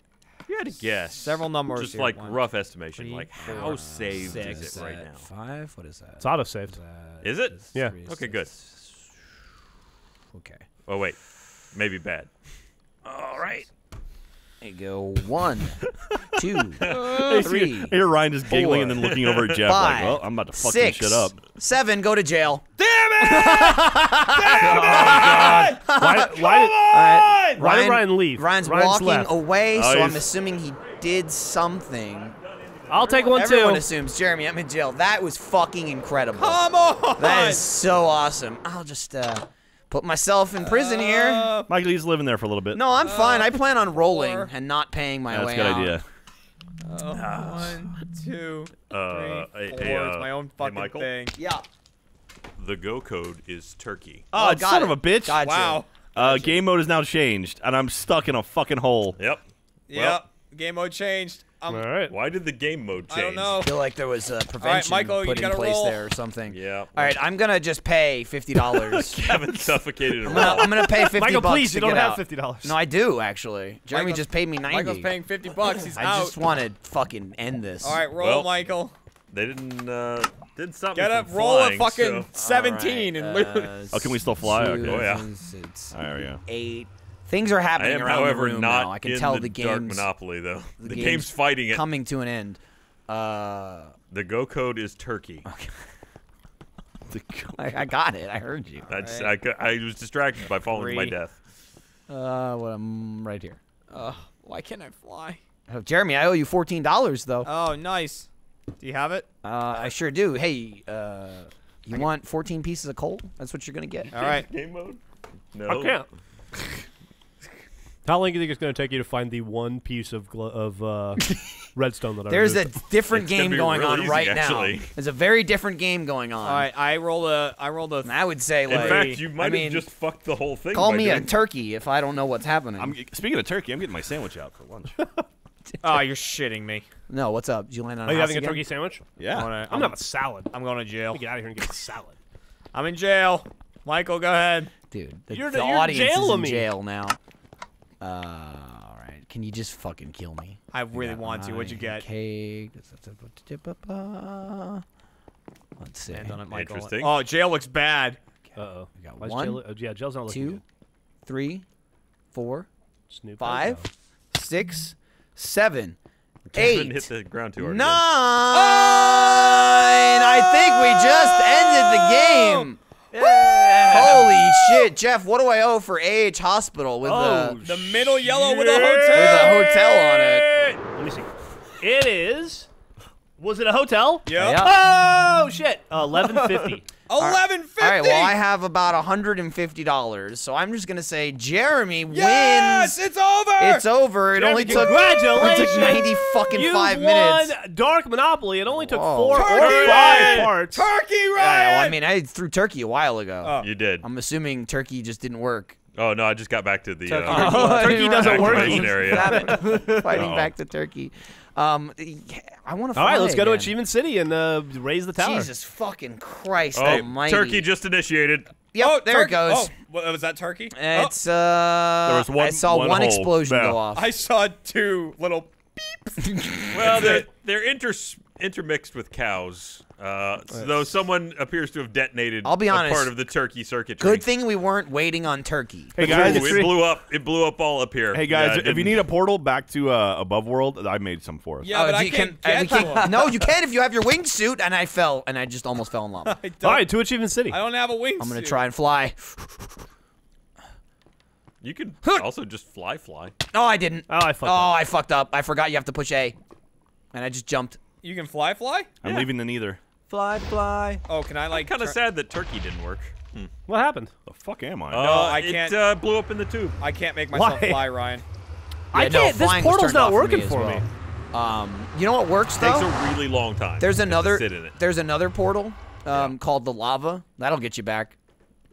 You had to guess. Several numbers Just here. like One, rough estimation. three, like four, how saved six. is it right now? Five. What is that? It's auto saved. Is it? Yeah. three, Okay, good. Okay. Oh wait, maybe bad. All right. There you go. One, two, I three, hear Ryan just giggling and then looking over at Geoff five, like, well, I'm about to fucking six, shit up. seven. Go to jail. Why? Why? All right. Why did Ryan- Ryan leave? Ryan's Ryan's walking left. away, Oh, so I'm assuming he did something. I'll take one Everyone too. assumes Jeremy, I'm in jail. That was fucking incredible. Come on. That is so awesome. I'll just uh, put myself in prison here. Uh, Michael, he's living there for a little bit. No, I'm fine. I plan on rolling four. and not paying my that's way a good out. idea. oh, one, two, Uh, three, four. hey, it's uh, my own hey, fucking Michael? thing. Yeah. The go code is turkey. Oh, got son it. of a bitch. Gotcha. Wow. Uh, game mode is now changed, and I'm stuck in a fucking hole. Yep. Yep. Game mode changed. Um, All right. Why did the game mode change? I don't know. I feel like there was a prevention Michael, you put in place roll. there or something. Yeah. All right, I'm gonna just pay fifty dollars. Kevin suffocated him. I'm gonna, I'm gonna pay fifty Michael, bucks please, to you don't have out. fifty dollars. No, I do actually. Jeremy Michael's- just paid me ninety. Michael's paying 50 bucks. He's I out. just want to fucking end this. All right, roll, Well, Michael. They didn't uh, didn't stop Get up, from roll a fucking so- 17 and literally. Uh, Oh, can we still fly? two, Okay. Oh, yeah. It's There we go. eight. Things are I happening am, around however, the room not now. I can in tell the, the, Dark game's Monopoly though. The, game's game's fighting it. coming to an end. Uh, The go code is turkey. I, I got it. I heard you. That's I, I was distracted by falling to my death. Uh, well, I'm right here. Uh, why can't I fly? Oh, Jeremy, I owe you fourteen dollars though. Oh, nice. Do you have it? Uh, I sure do. Hey, uh, you want fourteen pieces of coal? That's what you're gonna get. All right. Game mode? No. I can't. How long do you think it's going to take you to find the one piece of glo- of uh, redstone that I There's a removed? different It's gonna game be going real on easy, right actually. now. There's a very different game going on. All right. I rolled a. I rolled a. And I would say In like, fact, you might I mean, have just fucked the whole thing. call by me a doing- turkey if I don't know what's happening. I'm speaking of turkey. I'm getting my sandwich out for lunch. Oh, you're shitting me. no, what's up? Did you land on Are a you house having a again? turkey sandwich? I'm, yeah. gonna, I'm I'm, gonna have a salad. I'm going to jail. Get out of here and get a salad. I'm in jail. Michael, go ahead. Dude, the, You're the the- you're audience is jailing in me. jail now. Uh, all right. Can you just fucking kill me? I really got want to. What'd you get? Cake. Let's see. Hand on it, Michael. Interesting. Oh, jail looks bad. Uh oh. We got Why's one, jail, uh, yeah, jail's not looking two, good. three, four, Snoop five, Dogg. six, seven. Kevin Eight. hit the ground too hard. Nine. again. I think we just ended the game. Holy shit, Geoff! What do I owe for AH Hospital with Oh, the The middle yellow with a hotel with a hotel on it? Let me see. It is. Was it a hotel? Yep. Yeah. Oh shit. Eleven fifty. Eleven fifty. All right. Well, I have about hundred and fifty dollars, so I'm just gonna say Jeremy Yes, wins. Yes, it's over. It's over. It only took it Congratulations. took ninety fucking you five won minutes. Dark Monopoly. It only took Whoa. four Turkey or five Ryan! parts. Turkey Yeah, well, I mean, I threw turkey a while ago. Oh. You did. I'm assuming turkey just didn't work. Oh no, I just got back to the. Turkey. Uh, Oh, Turkey doesn't work. area. Fighting Uh-oh. back to turkey. Um, I want to. All right, let's go to Achievement City and uh, raise the tower. Jesus fucking Christ Oh, Almighty! turkey just initiated. Yep, oh, there turkey. it goes. Oh, what, was that turkey? Oh, It's uh. There was one- I saw one one, explosion Yeah. go off. I saw two little. Beeps. well, they're, they're inter- intermixed with cows. Uh, though someone appears to have detonated I'll be a honest. part of the turkey circuitry. Good thing we weren't waiting on turkey. Hey Ooh, guys, it blew up. It blew up all up here. hey guys, Yeah, if you need a portal back to uh, above world, I made some for us. Yeah, but Uh, I you can't can- uh, get can't- No, you can if you have your wingsuit. And I fell, and I just almost fell in lava. All right, to Achievement City. I don't have a wingsuit. I'm gonna try and fly. you can also just fly, fly. No, I didn't. Oh, I fucked oh, up. I fucked up. I forgot you have to push A, and I just jumped. You can fly, fly. I'm leaving the Nether. Fly, fly. Oh, can I like Kind of turn- sad that turkey didn't work. What happened? The fuck am I? Uh, I can't- uh, blew up in the tube. I can't make myself Why? fly, Ryan. I Yeah, no, can't. this portal's not working as for well. me. Um, you know what works though? Takes a really long time. There's to another. sit in it. There's another portal um, called the lava. That'll get you back.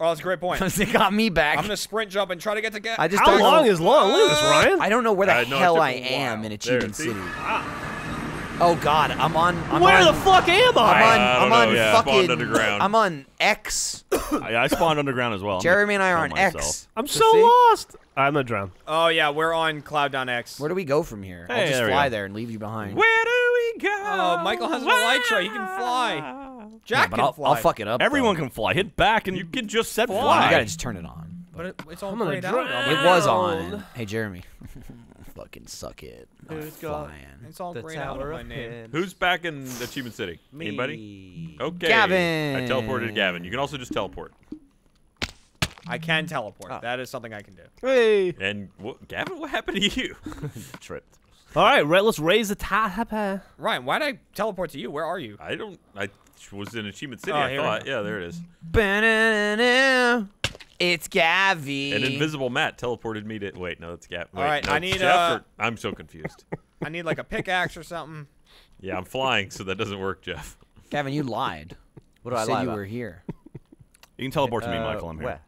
Oh, that's a great point. it got me back. I'm gonna sprint jump and try to get to get. I just How don't long know. is long? Look at this, Ryan. I don't know where the Uh, no, hell I am while. in There, Achievement see? City. Oh God, I'm on. I'm Where on, the fuck am I? I'm on. I I'm on know, yeah. fucking. Underground. I'm on X. I, I spawned underground as well. Jeremy and I are on myself. X. I'm so see? lost. I'm gonna drown. Oh yeah, we're on Cloud Down X. Where do we go from here? I'll just there fly there and leave you behind. Where do we go? Oh, Michael has an elytra. He can fly. Jack Yeah, can I'll, fly. I'll fuck it up. Everyone though. can fly. Hit back and You can just set fly. fly. You gotta just turn it on. But it, it's all I'm gonna grayed out. It was on. Hey Jeremy, fucking suck it. I'm Who's got flying. It's all The grayed out tower of my of name. pin. Who's back in Achievement City? Me. Anybody? Okay. Gavin. I teleported to Gavin. You can also just teleport. I can teleport. Ah. That is something I can do. Hey. And what, Gavin, what happened to you? Tripped. All right, right, let's raise the tower. Ryan, why did I teleport to you? Where are you? I don't. I was in Achievement City. Oh, I here we thought. go. Yeah, there it is. Ba-na-na-na. It's Gavi. And Invisible Matt teleported me to. Wait, no, that's Gavin. All Wait, right, no, I need, Geoff uh, or- I'm so confused. I need like a pickaxe or something. yeah, I'm flying, so that doesn't work, Geoff. Gavin, you lied. What do you I said lie you about? were here You can teleport to me, Uh, Michael. I'm here. Where?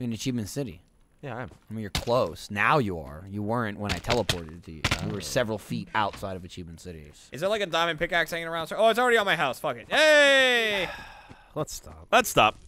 in Achievement City. Yeah, I am. I mean, you're close. Now you are. You weren't when I teleported to you. You were several feet outside of Achievement City. Is there like a diamond pickaxe hanging around? Oh, it's already on my house. Fuck it. Hey! Let's stop. Let's stop.